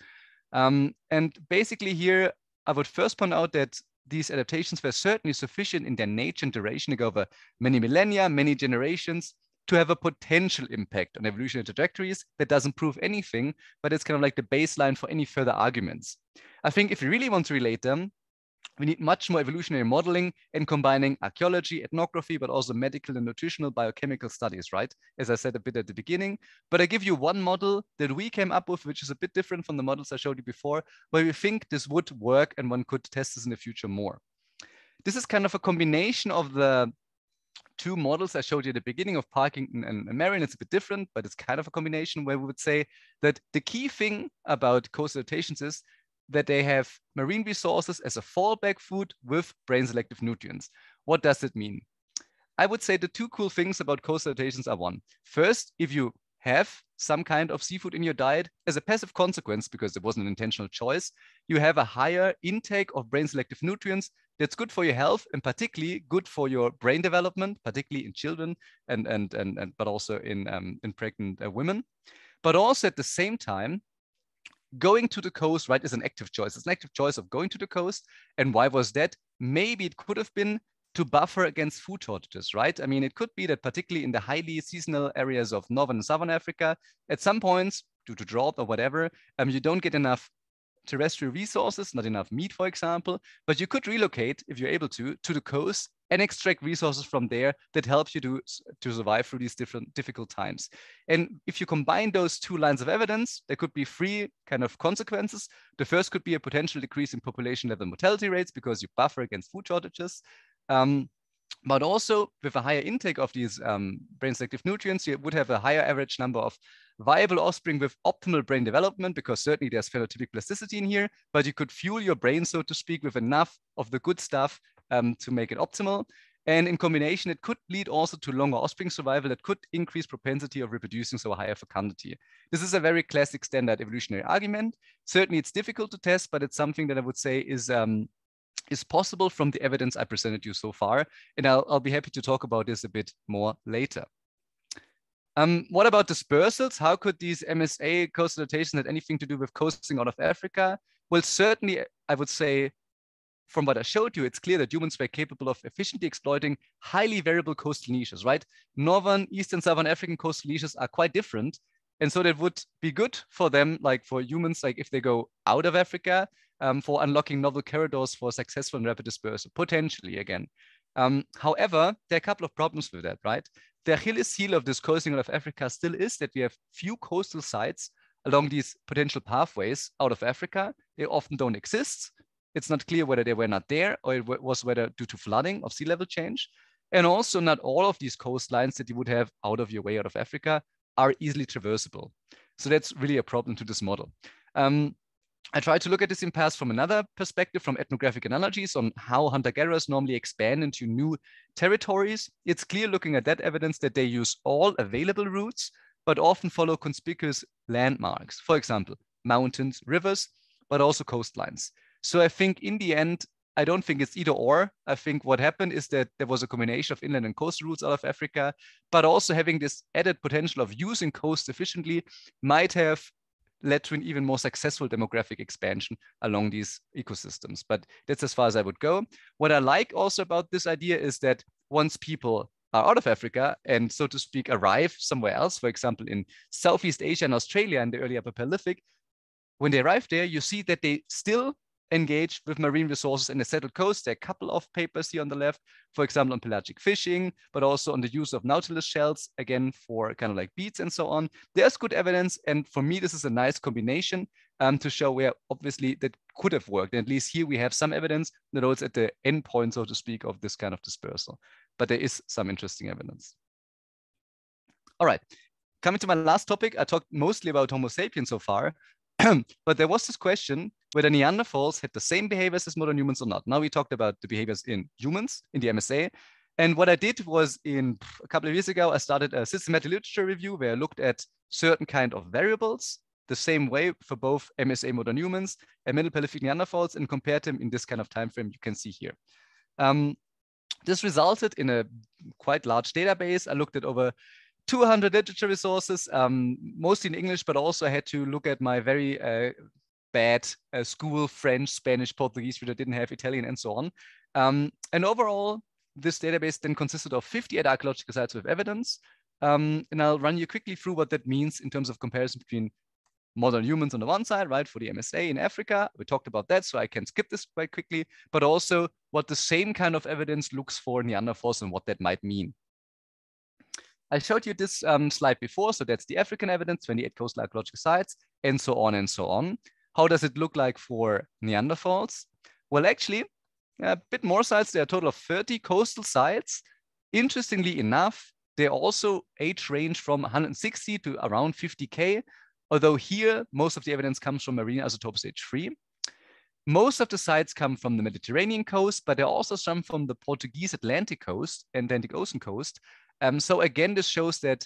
Um, and basically here, I would first point out that these adaptations were certainly sufficient in their nature and duration over many millennia, many generations, to have a potential impact on evolutionary trajectories that doesn't prove anything, but it's kind of like the baseline for any further arguments. I think if we really want to relate them, we need much more evolutionary modeling and combining archaeology, ethnography, but also medical and nutritional biochemical studies, right? As I said a bit at the beginning. But I give you one model that we came up with, which is a bit different from the models I showed you before, where we think this would work and one could test this in the future more. This is kind of a combination of the two models I showed you at the beginning of Parkington and, Marean. It's a bit different, but it's kind of a combination where we would say that the key thing about coastal adaptations is that they have marine resources as a fallback food with brain selective nutrients. What does it mean? I would say the two cool things about coastal adaptations are one. First, if you have some kind of seafood in your diet as a passive consequence, because it wasn't an intentional choice, you have a higher intake of brain selective nutrients that's good for your health and particularly good for your brain development, particularly in children and, and, and, and but also in, um, in pregnant uh, women. But also at the same time, going to the coast, right, is an active choice. It's an active choice of going to the coast. And why was that? Maybe it could have been to buffer against food shortages, right? I mean, it could be that particularly in the highly seasonal areas of Northern and Southern Africa, at some points, due to drought or whatever, um, you don't get enough terrestrial resources, not enough meat, for example, but you could relocate, if you're able to, to the coast and extract resources from there that helps you to, to survive through these different difficult times. And if you combine those two lines of evidence, there could be three kind of consequences. The first could be a potential decrease in population level mortality rates because you buffer against food shortages. Um, but also with a higher intake of these um, brain selective nutrients, you would have a higher average number of viable offspring with optimal brain development, because certainly there's phenotypic plasticity in here, but you could fuel your brain, so to speak, with enough of the good stuff um, to make it optimal. And in combination, it could lead also to longer offspring survival that could increase propensity of reproducing, so higher fecundity. This is a very classic standard evolutionary argument. Certainly it's difficult to test, but it's something that I would say is um, is possible from the evidence I presented you so far. And I'll, I'll be happy to talk about this a bit more later. Um, what about dispersals? How could these MSA coastal adaptations have anything to do with coasting out of Africa? Well, certainly, I would say, from what I showed you, it's clear that humans were capable of efficiently exploiting highly variable coastal niches, right? Northern, Eastern, Southern African coastal niches are quite different. And so that would be good for them, like for humans, like if they go out of Africa, um, for unlocking novel corridors for successful and rapid dispersal, potentially again. Um, however, there are a couple of problems with that, right? The Achilles heel of this coasting of Africa still is that we have few coastal sites along these potential pathways out of Africa. They often don't exist. It's not clear whether they were not there or it was whether due to flooding of sea level change. And also not all of these coastlines that you would have out of your way out of Africa are easily traversable. So that's really a problem to this model. Um, I tried to look at this impasse from another perspective, from ethnographic analogies on how hunter-gatherers normally expand into new territories. It's clear looking at that evidence that they use all available routes, but often follow conspicuous landmarks. For example, mountains, rivers, but also coastlines. So I think in the end, I don't think it's either or. I think what happened is that there was a combination of inland and coastal routes out of Africa, but also having this added potential of using coast efficiently might have led to an even more successful demographic expansion along these ecosystems. But that's as far as I would go. What I like also about this idea is that once people are out of Africa and, so to speak, arrive somewhere else, for example, in Southeast Asia and Australia in the early Upper Paleolithic, when they arrive there, you see that they still engaged with marine resources in the settled coast. There are a couple of papers here on the left, for example, on pelagic fishing, but also on the use of nautilus shells, again, for kind of like beads and so on. There's good evidence. And for me, this is a nice combination um, to show where obviously that could have worked. And at least here we have some evidence that it's at the end point, so to speak, of this kind of dispersal. But there is some interesting evidence. All right, coming to my last topic, I talked mostly about Homo sapiens so far, *clears throat* but there was this question whether Neanderthals had the same behaviors as modern humans or not. Now we talked about the behaviors in humans in the MSA. And what I did was in a couple of years ago, I started a systematic literature review where I looked at certain kind of variables the same way for both MSA modern humans and Middle Paleolithic Neanderthals and compared them in this kind of time frame you can see here. Um, this resulted in a quite large database. I looked at over 200 literature resources, um, mostly in English, but also I had to look at my very uh, bad uh, school French, Spanish, Portuguese, which I didn't have Italian, and so on. Um, and overall, this database then consisted of 58 archaeological sites with evidence. Um, and I'll run you quickly through what that means in terms of comparison between modern humans on the one side, right, for the MSA in Africa. We talked about that, so I can skip this quite quickly, but also what the same kind of evidence looks for in Neanderthals and what that might mean. I showed you this um, slide before. So that's the African evidence, 28 coastal archaeological sites, and so on and so on. How does it look like for Neanderthals? Well, actually, a bit more sites. There are a total of 30 coastal sites. Interestingly enough, they also age range from 160 to around 50K, although here, most of the evidence comes from marine isotopes age three. Most of the sites come from the Mediterranean coast, but there are also some from the Portuguese Atlantic coast and Atlantic Ocean coast, um, so again, this shows that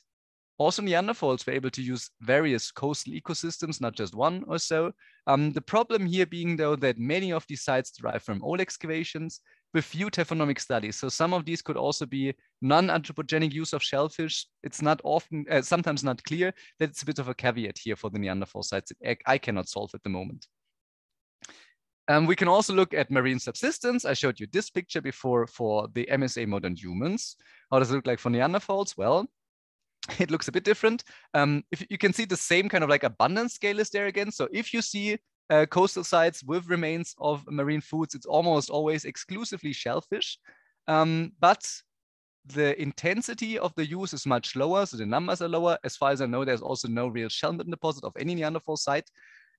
also Neanderthals were able to use various coastal ecosystems, not just one or so. Um, the problem here being though that many of these sites derive from old excavations with few taphonomic studies. So some of these could also be non-anthropogenic use of shellfish. It's not often, uh, sometimes not clear. That's a bit of a caveat here for the Neanderthal sites that I cannot solve at the moment. Um, we can also look at marine subsistence. I showed you this picture before for the MSA modern humans. How does it look like for Neanderthals? Well, *laughs* it looks a bit different. Um, if you can see the same kind of like abundance scale is there again. So if you see uh, coastal sites with remains of marine foods, it's almost always exclusively shellfish. Um, but the intensity of the use is much lower, so the numbers are lower. As far as I know, there's also no real shell deposit of any Neanderthal site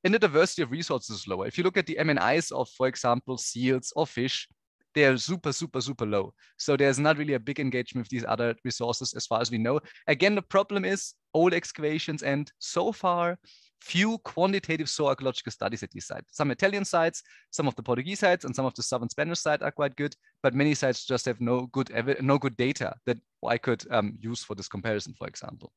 and the diversity of resources is lower. If you look at the MNIs of, for example, seals or fish, they are super, super, super low. So there's not really a big engagement with these other resources as far as we know. Again, the problem is old excavations and so far few quantitative zooarchaeological studies at these sites. Some Italian sites, some of the Portuguese sites, and some of the southern Spanish sites are quite good, but many sites just have no good no good data that I could um, use for this comparison, for example.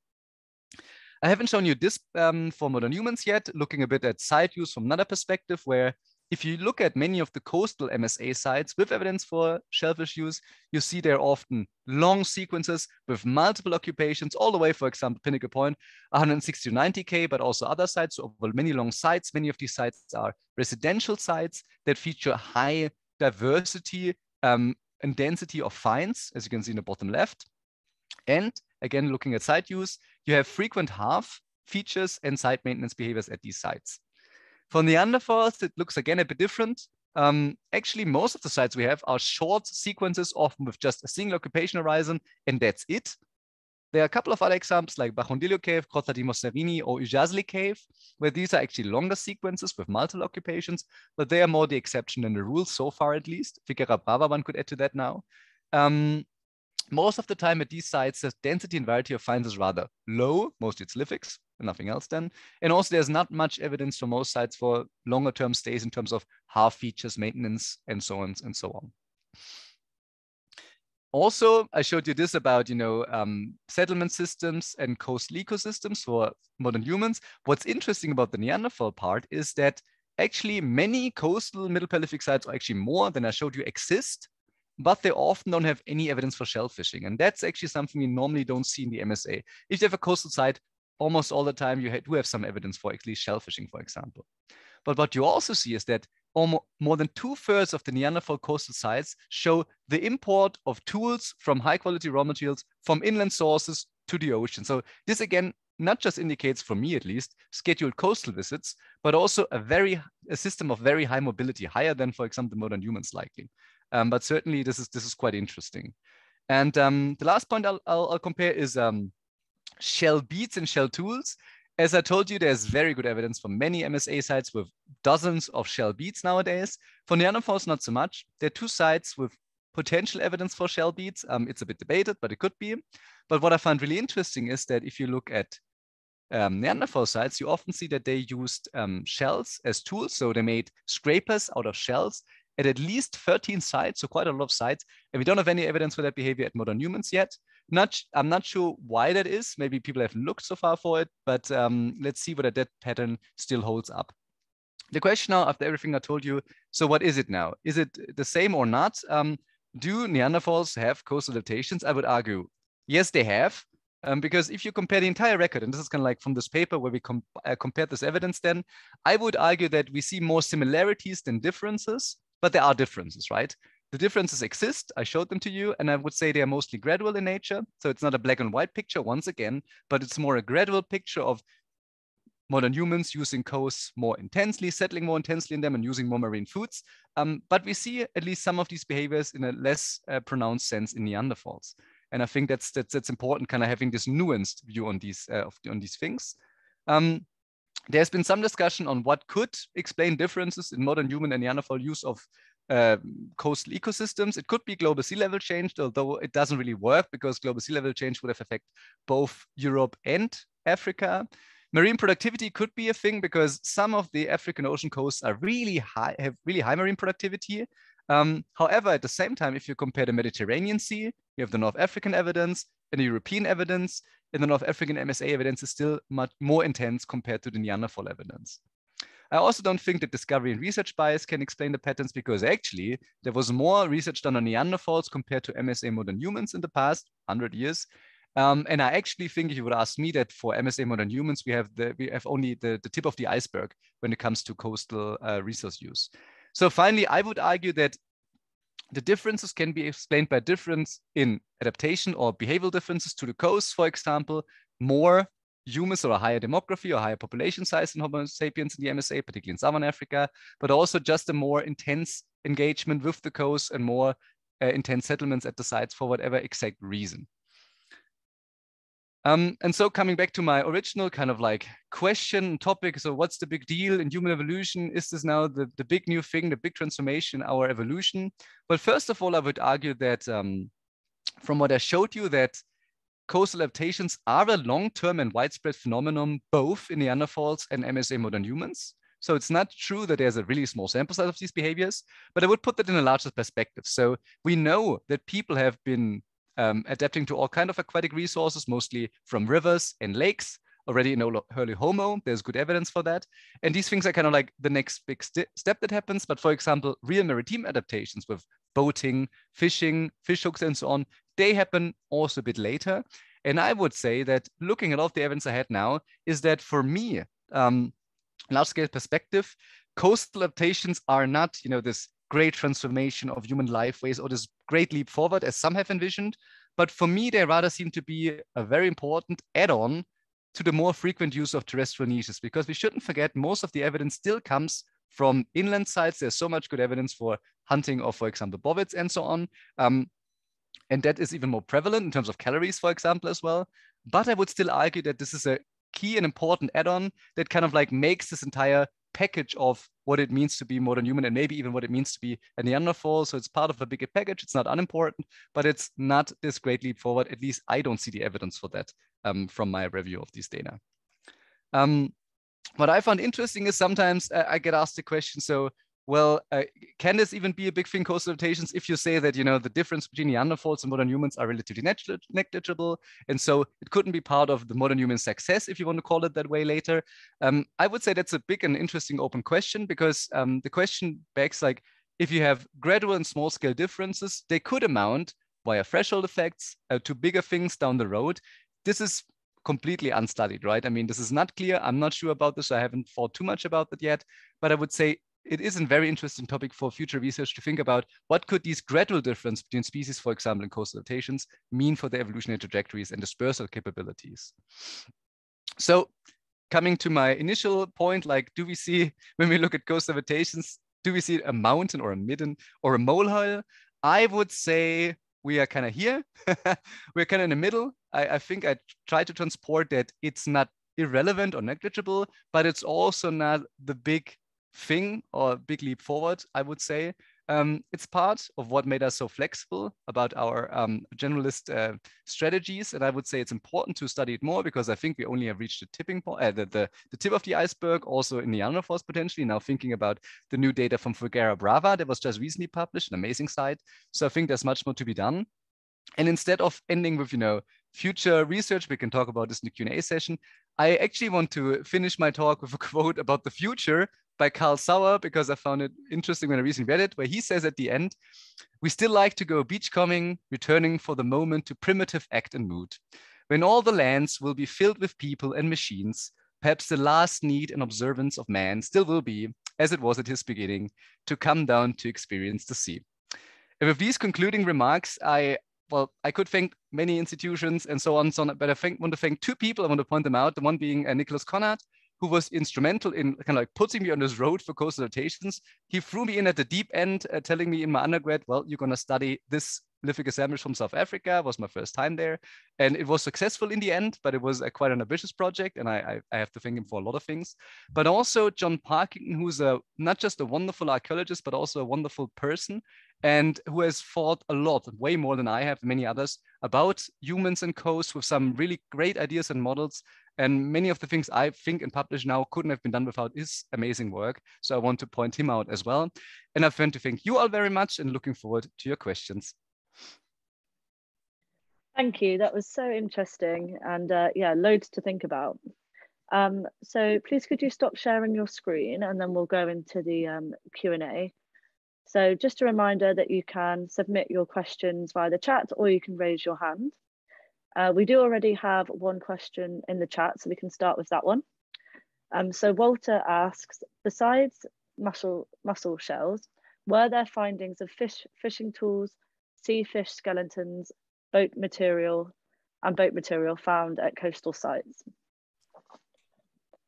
I haven't shown you this um, for modern humans yet, looking a bit at site use from another perspective, where if you look at many of the coastal MSA sites with evidence for shellfish use, you see they're often long sequences with multiple occupations, all the way, for example, Pinnacle Point, 160 to 90K, but also other sites, so many long sites. Many of these sites are residential sites that feature high diversity um, and density of finds, as you can see in the bottom left. And again, looking at site use, you have frequent hearth features and site maintenance behaviors at these sites. For Neanderthals, it looks again a bit different. Um, actually, most of the sites we have are short sequences, often with just a single occupation horizon, and that's it. There are a couple of other examples like Bajondillo Cave, Grotta dei Moscerini, or Ujazzli Cave, where these are actually longer sequences with multiple occupations, but they are more the exception than the rule so far, at least. Figueira Brava, one could add to that now. Um, most of the time at these sites, the density and variety of finds is rather low, mostly it's lithics, nothing else then. And also there's not much evidence for most sites for longer term stays in terms of hearth features, maintenance, and so on and so on. Also, I showed you this about, you know, um, settlement systems and coastal ecosystems for modern humans. What's interesting about the Neanderthal part is that actually many coastal middle Paleolithic sites, or actually more than I showed you, exist but they often don't have any evidence for shell fishing. And that's actually something we normally don't see in the MSA. If you have a coastal site, almost all the time you do have some evidence for at least shell fishing, for example. But what you also see is that almost more than two thirds of the Neanderthal coastal sites show the import of tools from high quality raw materials from inland sources to the ocean. So this again not just indicates for me at least scheduled coastal visits, but also a very a system of very high mobility, higher than, for example, the modern humans likely. Um, but certainly this is this is quite interesting. And um, the last point I'll, I'll, I'll compare is um, shell beads and shell tools. As I told you, there's very good evidence from many MSA sites with dozens of shell beads nowadays. For Neanderthals, not so much. There are two sites with potential evidence for shell beads. Um, it's a bit debated, but it could be. But what I find really interesting is that if you look at um, Neanderthal sites, you often see that they used um, shells as tools. So they made scrapers out of shells at at least 13 sites, so quite a lot of sites. And we don't have any evidence for that behavior at modern humans yet. Not, I'm not sure why that is. Maybe people haven't looked so far for it, but um, let's see whether that pattern still holds up. The question now, after everything I told you, so what is it now? Is it the same or not? Um, do Neanderthals have coastal adaptations? I would argue, yes, they have. Um, because if you compare the entire record, and this is kind of like from this paper where we com uh, compared this evidence, then I would argue that we see more similarities than differences but there are differences, right? The differences exist. I showed them to you, and I would say they are mostly gradual in nature. So it's not a black and white picture once again, but it's more a gradual picture of modern humans using coasts more intensely, settling more intensely in them, and using more marine foods. Um, but we see at least some of these behaviors in a less uh, pronounced sense in Neanderthals. And I think that's that's, that's important, kind of having this nuanced view on these uh, on these things. Um, there's been some discussion on what could explain differences in modern human and Neanderthal use of uh, coastal ecosystems. It could be global sea level change, although it doesn't really work because global sea level change would have affect both Europe and Africa. Marine productivity could be a thing because some of the African ocean coasts are really high, have really high marine productivity. Um, however, at the same time, if you compare the Mediterranean Sea, you have the North African evidence and the European evidence, in the North African MSA evidence is still much more intense compared to the Neanderthal evidence. I also don't think that discovery and research bias can explain the patterns because actually there was more research done on Neanderthals compared to MSA modern humans in the past 100 years. Um, and I actually think if you would ask me that for MSA modern humans, we have the we have only the, the tip of the iceberg when it comes to coastal uh, resource use. So finally, I would argue that the differences can be explained by difference in adaptation or behavioral differences to the coast, for example, more humans or a higher demography or higher population size in Homo sapiens in the MSA, particularly in Southern Africa, but also just a more intense engagement with the coast and more uh, intense settlements at the sites for whatever exact reason. Um, and so coming back to my original kind of like question topic, so what's the big deal in human evolution? Is this now the, the big new thing, the big transformation our evolution? Well, first of all, I would argue that um, from what I showed you that coastal adaptations are a long-term and widespread phenomenon, both in Neanderthals and MSA modern humans. So it's not true that there's a really small sample size of these behaviors, but I would put that in a larger perspective. So we know that people have been um, adapting to all kind of aquatic resources, mostly from rivers and lakes. Already in early Homo, there's good evidence for that. And these things are kind of like the next big st step that happens. But for example, real maritime adaptations with boating, fishing, fish hooks, and so on, they happen also a bit later. And I would say that looking at all of the evidence I had now is that for me, um, large scale perspective, coastal adaptations are not, you know, this great transformation of human life ways or this great leap forward as some have envisioned. But for me, they rather seem to be a very important add-on to the more frequent use of terrestrial niches, because we shouldn't forget most of the evidence still comes from inland sites. There's so much good evidence for hunting of, for example, bovids and so on. Um, and that is even more prevalent in terms of calories, for example, as well. But I would still argue that this is a key and important add-on that kind of like makes this entire package of what it means to be modern human and maybe even what it means to be a Neanderthal. So it's part of a bigger package. It's not unimportant, but it's not this great leap forward. At least I don't see the evidence for that um, from my review of these data. Um, what I found interesting is sometimes uh, I get asked the question, so well, uh, can this even be a big thing, coastal adaptations, if you say that, you know, the difference between Neanderthals and modern humans are relatively negligible, and so it couldn't be part of the modern human success, if you want to call it that way later. Um, I would say that's a big and interesting open question because um, the question begs like, if you have gradual and small scale differences, they could amount via threshold effects uh, to bigger things down the road. This is completely unstudied, right? I mean, this is not clear. I'm not sure about this. I haven't thought too much about that yet, but I would say it is a very interesting topic for future research to think about what could these gradual difference between species, for example, in coastal adaptations, mean for the evolutionary trajectories and dispersal capabilities. So coming to my initial point, like, do we see, *laughs* when we look at coastal adaptations, do we see a mountain or a midden or a molehill? I would say we are kind of here. *laughs* We're kind of in the middle. I, I think I try to transport that it's not irrelevant or negligible, but it's also not the big thing or big leap forward, I would say. Um, it's part of what made us so flexible about our um, generalist uh, strategies. And I would say it's important to study it more because I think we only have reached the tipping point, uh, the, the, the, tip of the iceberg, also in the Neanderthals potentially. Now thinking about the new data from Figueira Brava that was just recently published, an amazing site. So I think there's much more to be done. And instead of ending with, you know, future research, we can talk about this in the Q&A session. I actually want to finish my talk with a *laughs* quote about the future by Carl Sauer because I found it interesting when I recently read it, where he says at the end, we still like to go beachcombing, returning for the moment to primitive act and mood. When all the lands will be filled with people and machines, perhaps the last need and observance of man still will be, as it was at his beginning, to come down to experience the sea. And with these concluding remarks, I well, I could thank many institutions and so on, so on, but I think, want to thank two people. I want to point them out. The one being uh, Nicholas Conard, who was instrumental in kind of like putting me on this road for coastal adaptations. He threw me in at the deep end, uh, telling me in my undergrad, well, you're going to study this lithic assemblage from South Africa. Was my first time there. And it was successful in the end, but it was a, quite an ambitious project. And I, I, I, have to thank him for a lot of things. But also John Parkington, who's a not just a wonderful archaeologist, but also a wonderful person and who has thought a lot, way more than I have, many others, about humans and coasts with some really great ideas and models. And many of the things I think and publish now couldn't have been done without his amazing work. So I want to point him out as well. And I've want to thank you all very much and looking forward to your questions. Thank you. That was so interesting. And uh, yeah, loads to think about. Um, so please could you stop sharing your screen and then we'll go into the um, Q&A. So just a reminder that you can submit your questions via the chat or you can raise your hand. Uh, we do already have one question in the chat, so we can start with that one. Um, so Walter asks, besides mussel, mussel shells, were there findings of fish, fishing tools, sea fish skeletons, boat material, and boat material found at coastal sites?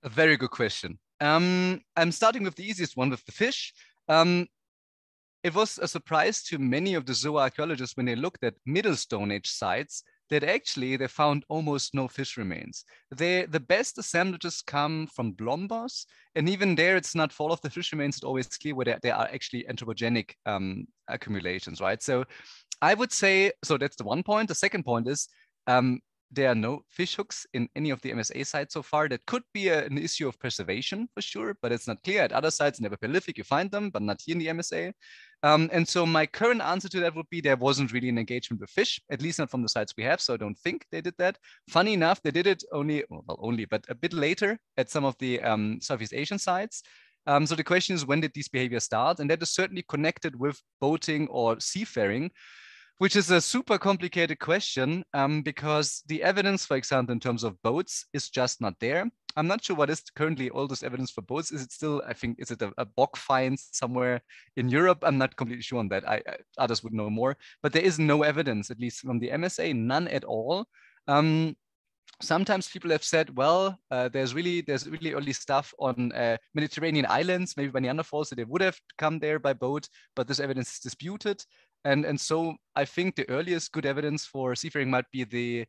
A very good question. Um, I'm starting with the easiest one with the fish. Um, it was a surprise to many of the zooarchaeologists when they looked at Middle Stone Age sites that actually they found almost no fish remains. They, the best assemblages come from Blombos, and even there it's not full of the fish remains, it's always clear whether they are actually anthropogenic um, accumulations, right? So I would say, so that's the one point. The second point is um, there are no fish hooks in any of the MSA sites so far. That could be a, an issue of preservation for sure, but it's not clear. At other sites in the Paleolithic, you find them, but not here in the MSA. Um, and so my current answer to that would be there wasn't really an engagement with fish, at least not from the sites we have. So I don't think they did that. Funny enough, they did it only, well, only, but a bit later at some of the um, Southeast Asian sites. Um, so the question is, when did these behaviors start? And that is certainly connected with boating or seafaring which is a super complicated question um, because the evidence, for example, in terms of boats is just not there. I'm not sure what is currently all this evidence for boats. Is it still, I think, is it a, a find somewhere in Europe? I'm not completely sure on that. I, I, others would know more, but there is no evidence, at least from the MSA, none at all. Um, sometimes people have said, well, uh, there's really there's really early stuff on uh, Mediterranean islands, maybe by Neanderthals, that they would have come there by boat, but this evidence is disputed. And, and so I think the earliest good evidence for seafaring might be the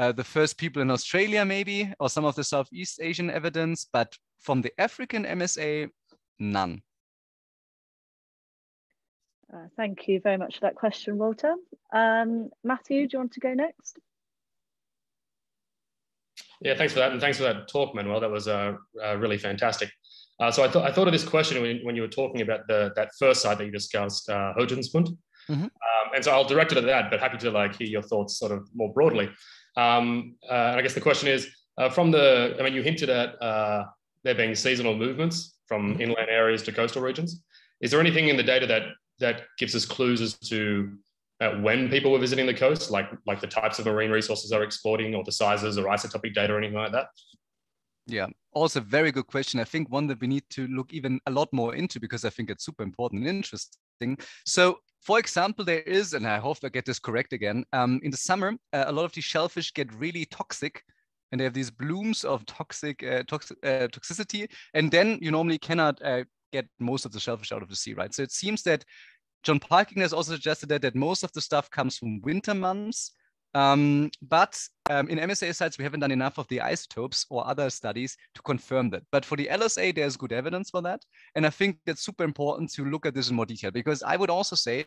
uh, the first people in Australia, maybe, or some of the Southeast Asian evidence, but from the African MSA, none. Uh, thank you very much for that question, Walter. Um, Matthew, do you want to go next? Yeah, thanks for that, and thanks for that talk, Manuel. That was uh, uh, really fantastic. Uh, so I thought I thought of this question when, when you were talking about the that first site that you discussed, uh, Hoedjiespunt. Mm-hmm. Um, and so I'll direct it at that, but happy to like hear your thoughts sort of more broadly. Um, uh, I guess the question is uh, from the, I mean, you hinted at uh, there being seasonal movements from mm-hmm. inland areas to coastal regions. Is there anything in the data that that gives us clues as to uh, when people were visiting the coast, like like the types of marine resources they're exploiting, or the sizes, or isotopic data, or anything like that? Yeah, also very good question. I think one that we need to look even a lot more into because I think it's super important and interesting. So for example, there is, and I hope I get this correct again, um, in the summer, uh, a lot of these shellfish get really toxic and they have these blooms of toxic uh, uh, toxicity. And then you normally cannot uh, get most of the shellfish out of the sea, right? So it seems that John Parking has also suggested that, that most of the stuff comes from winter months. Um, but um, in MSA sites, we haven't done enough of the isotopes or other studies to confirm that. But for the LSA, there's good evidence for that. And I think that's super important to look at this in more detail because I would also say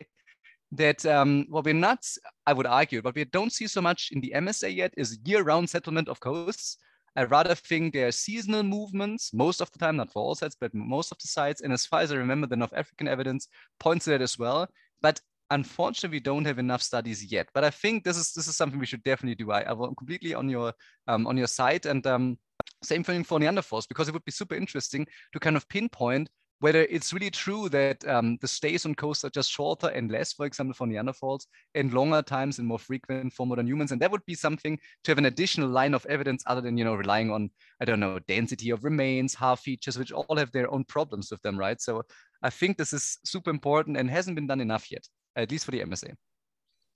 that um, what we're not, I would argue, but we don't see so much in the MSA yet is year-round settlement of coasts. I rather think there are seasonal movements most of the time, not for all sites, but most of the sites. And as far as I remember, the North African evidence points to that as well. But unfortunately, we don't have enough studies yet. But I think this is this is something we should definitely do. I, I completely on your um, on your site and um, same thing for Neanderthals because it would be super interesting to kind of pinpoint whether it's really true that um, the stays on coast are just shorter and less, for example, for Neanderthals, and longer times and more frequent for modern humans. And that would be something to have an additional line of evidence other than, you know, relying on, I don't know, density of remains, hearth features, which all have their own problems with them, right? So I think this is super important and hasn't been done enough yet, at least for the MSA.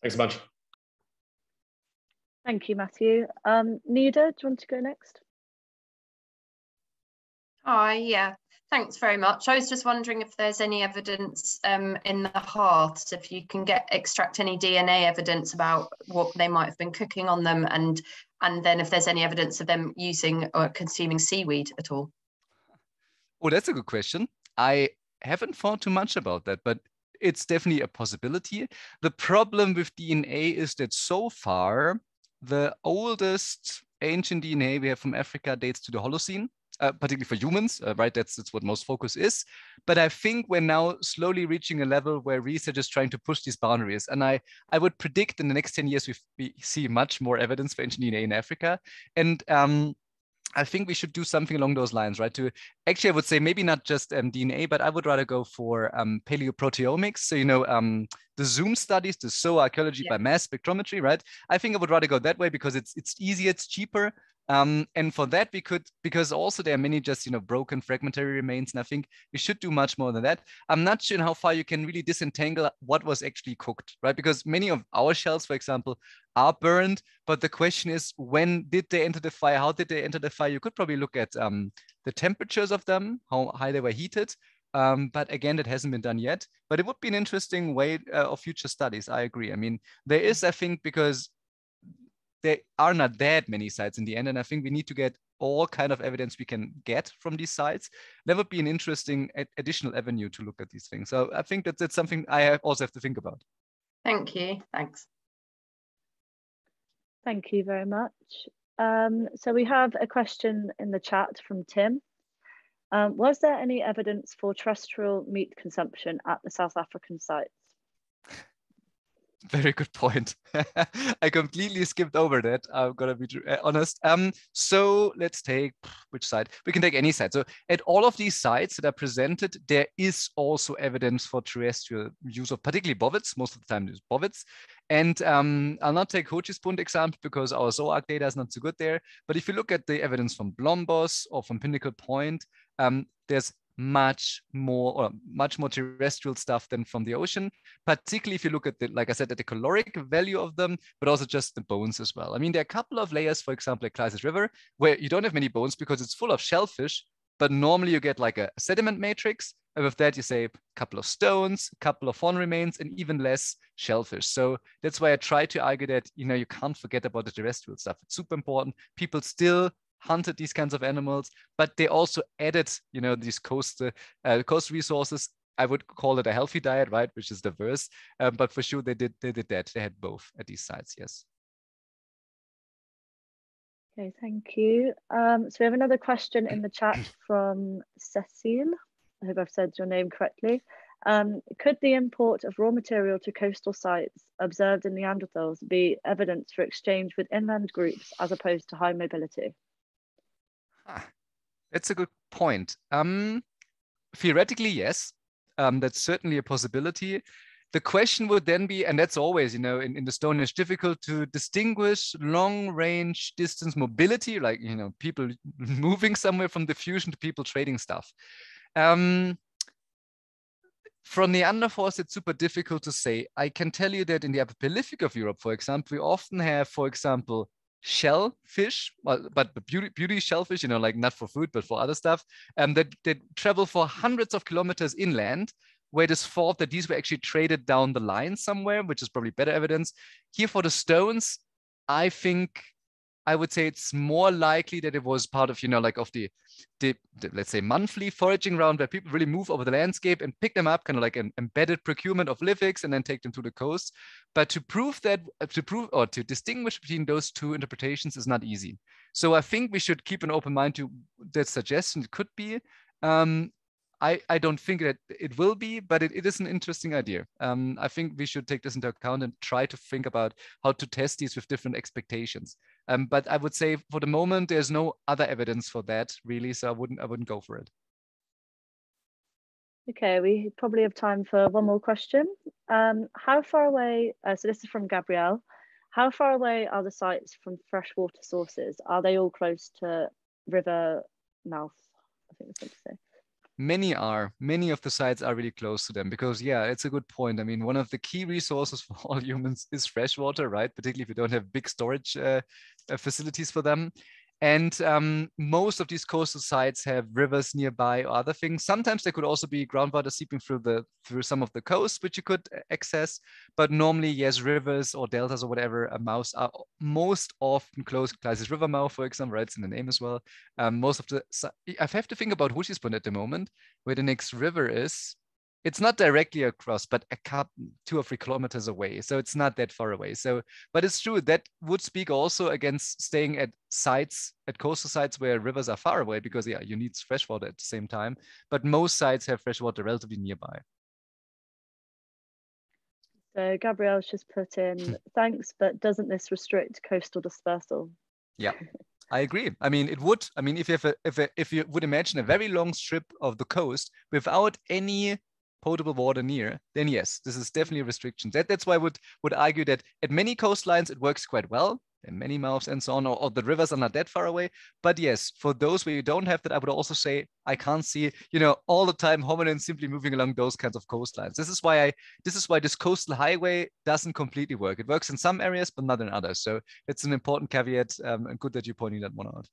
Thanks a bunch. Thank you, Matthew. Um, Nida, do you want to go next? Hi, yeah. Thanks very much. I was just wondering if there's any evidence um, in the hearth, if you can get extract any DNA evidence about what they might have been cooking on them, and and then if there's any evidence of them using or consuming seaweed at all. Oh, that's a good question. I haven't thought too much about that, but it's definitely a possibility. The problem with DNA is that so far, the oldest ancient DNA we have from Africa dates to the Holocene uh, particularly for humans, uh, right? That's, that's what most focus is. But I think we're now slowly reaching a level where research is trying to push these boundaries. And I, I would predict in the next 10 years, we, see much more evidence for ancient DNA in Africa. And um, I think we should do something along those lines, right? To actually, I would say maybe not just um, DNA, but I would rather go for um, paleoproteomics. So you know, um, the ZooMS studies, the zooarchaeology yeah. by mass spectrometry, right? I think I would rather go that way because it's it's easier, it's cheaper, um, and for that, we could, because also there are many just, you know, broken fragmentary remains. And I think we should do much more than that. I'm not sure how far you can really disentangle what was actually cooked, right? Because many of our shells, for example, are burned. But the question is, when did they enter the fire? How did they enter the fire? You could probably look at um, the temperatures of them, how high they were heated. Um, but again, that hasn't been done yet. But it would be an interesting way uh, of future studies. I agree. I mean, there is, I think, because there are not that many sites in the end. And I think we need to get all kind of evidence we can get from these sites. That would be an interesting additional avenue to look at these things. So I think that that's something I also have to think about. Thank you. Thanks. Thank you very much. Um, so we have a question in the chat from Tim. Um, was there any evidence for terrestrial meat consumption at the South African sites? Very good point. *laughs* I completely skipped over that. I'm gonna be uh, honest. Um, so let's take which side? We can take any side. So at all of these sites that are presented, there is also evidence for terrestrial use of particularly bovids. Most of the time, it's bovids. And um, I'll not take Hoedjiespunt example because our ZOARC data is not so good there. But if you look at the evidence from Blombos or from Pinnacle Point, um, there's much more or much more terrestrial stuff than from the ocean, particularly if you look at the, like I said, at the caloric value of them, but also just the bones as well. I mean, there are a couple of layers, for example, at Klasies River, where you don't have many bones because it's full of shellfish, but normally you get like a sediment matrix. And with that, you say a couple of stones, a couple of fawn remains, and even less shellfish. So that's why I try to argue that, you know, you can't forget about the terrestrial stuff. It's super important. People still hunted these kinds of animals, but they also added, you know, these coast uh, coast resources. I would call it a healthy diet, right, which is diverse. Um, but for sure, they did they did that. They had both at these sites. Yes. Okay, thank you. Um, so we have another question in the chat *clears throat* from Cecile. I hope I've said your name correctly. Um, could the import of raw material to coastal sites observed in Neanderthals be evidence for exchange with inland groups as opposed to high mobility? Ah, that's a good point. Um, theoretically, yes, um, that's certainly a possibility. The question would then be, and that's always, you know, in, in the Stone Age difficult to distinguish long range distance mobility, like, you know, people *laughs* moving somewhere from the fusion to people trading stuff. Um, from Neanderthals, it's super difficult to say. I can tell you that in the upper Paleolithic of Europe, for example, we often have, for example, shellfish, well, but beauty, beauty shellfish, you know, like not for food, but for other stuff, um, that, that travel for hundreds of kilometers inland, where it is thought that these were actually traded down the line somewhere, which is probably better evidence. Here for the stones, I think I would say it's more likely that it was part of, you know, like of the, the, the, let's say monthly foraging round where people really move over the landscape and pick them up, kind of like an embedded procurement of livings and then take them to the coast. But to prove that, to prove or to distinguish between those two interpretations is not easy. So I think we should keep an open mind to that suggestion. It could be. Um, I, I don't think that it will be, but it, it is an interesting idea. Um, I think we should take this into account and try to think about how to test these with different expectations. Um, but I would say for the moment, there's no other evidence for that really, so I wouldn't I wouldn't go for it. Okay, we probably have time for one more question. Um, how far away? Uh, so this is from Gabrielle. How far away are the sites from freshwater sources? Are they all close to river mouth? I think that's what to say many are many of the sites are really close to them because yeah it's a good point. I mean one of the key resources *laughs* for all humans is fresh water right? Particularly if you don't have big storage uh, uh, facilities for them and um, most of these coastal sites have rivers nearby or other things. Sometimes there could also be groundwater seeping through the through some of the coast, which you could uh, access. But normally, yes, rivers or deltas or whatever, a mouse are most often close. Klasies River mouth, for example, right? It's in the name as well. Um, most of the I have to think about Hoedjiespunt at the moment, where the next river is it's not directly across, but a couple, two or three kilometers away. So it's not that far away. So, but it's true that would speak also against staying at sites, at coastal sites where rivers are far away, because yeah, you need fresh water at the same time. But most sites have fresh water relatively nearby. So Gabrielle's just put in, hmm. thanks, but doesn't this restrict coastal dispersal? Yeah. *laughs* I agree. I mean, it would. I mean, if you have a, if a, if you would imagine a very long strip of the coast without any potable water near, then yes, this is definitely a restriction. That, that's why I would, would argue that at many coastlines, it works quite well and many mouths and so on, or, or, the rivers are not that far away. But yes, for those where you don't have that, I would also say I can't see, you know, all the time hominins simply moving along those kinds of coastlines. This is why I, this is why this coastal highway doesn't completely work. It works in some areas, but not in others. So it's an important caveat um, and good that you're pointing that one out.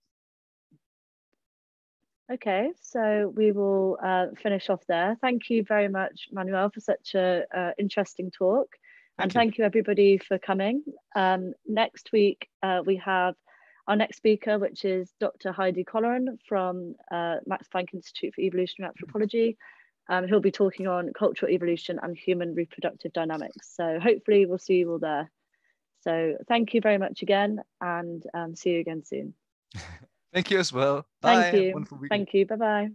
Okay, so we will uh, finish off there. Thank you very much, Manuel, for such an uh, interesting talk. Thank and you. thank you everybody for coming. Um, next week, uh, we have our next speaker, which is Dr. Heidi Colleran from uh, Max Planck Institute for Evolutionary Anthropology. Um, he'll be talking on cultural evolution and human reproductive dynamics. So hopefully we'll see you all there. So thank you very much again and um, see you again soon. *laughs* Thank you as well. Bye. Thank you. Thank you. Bye bye.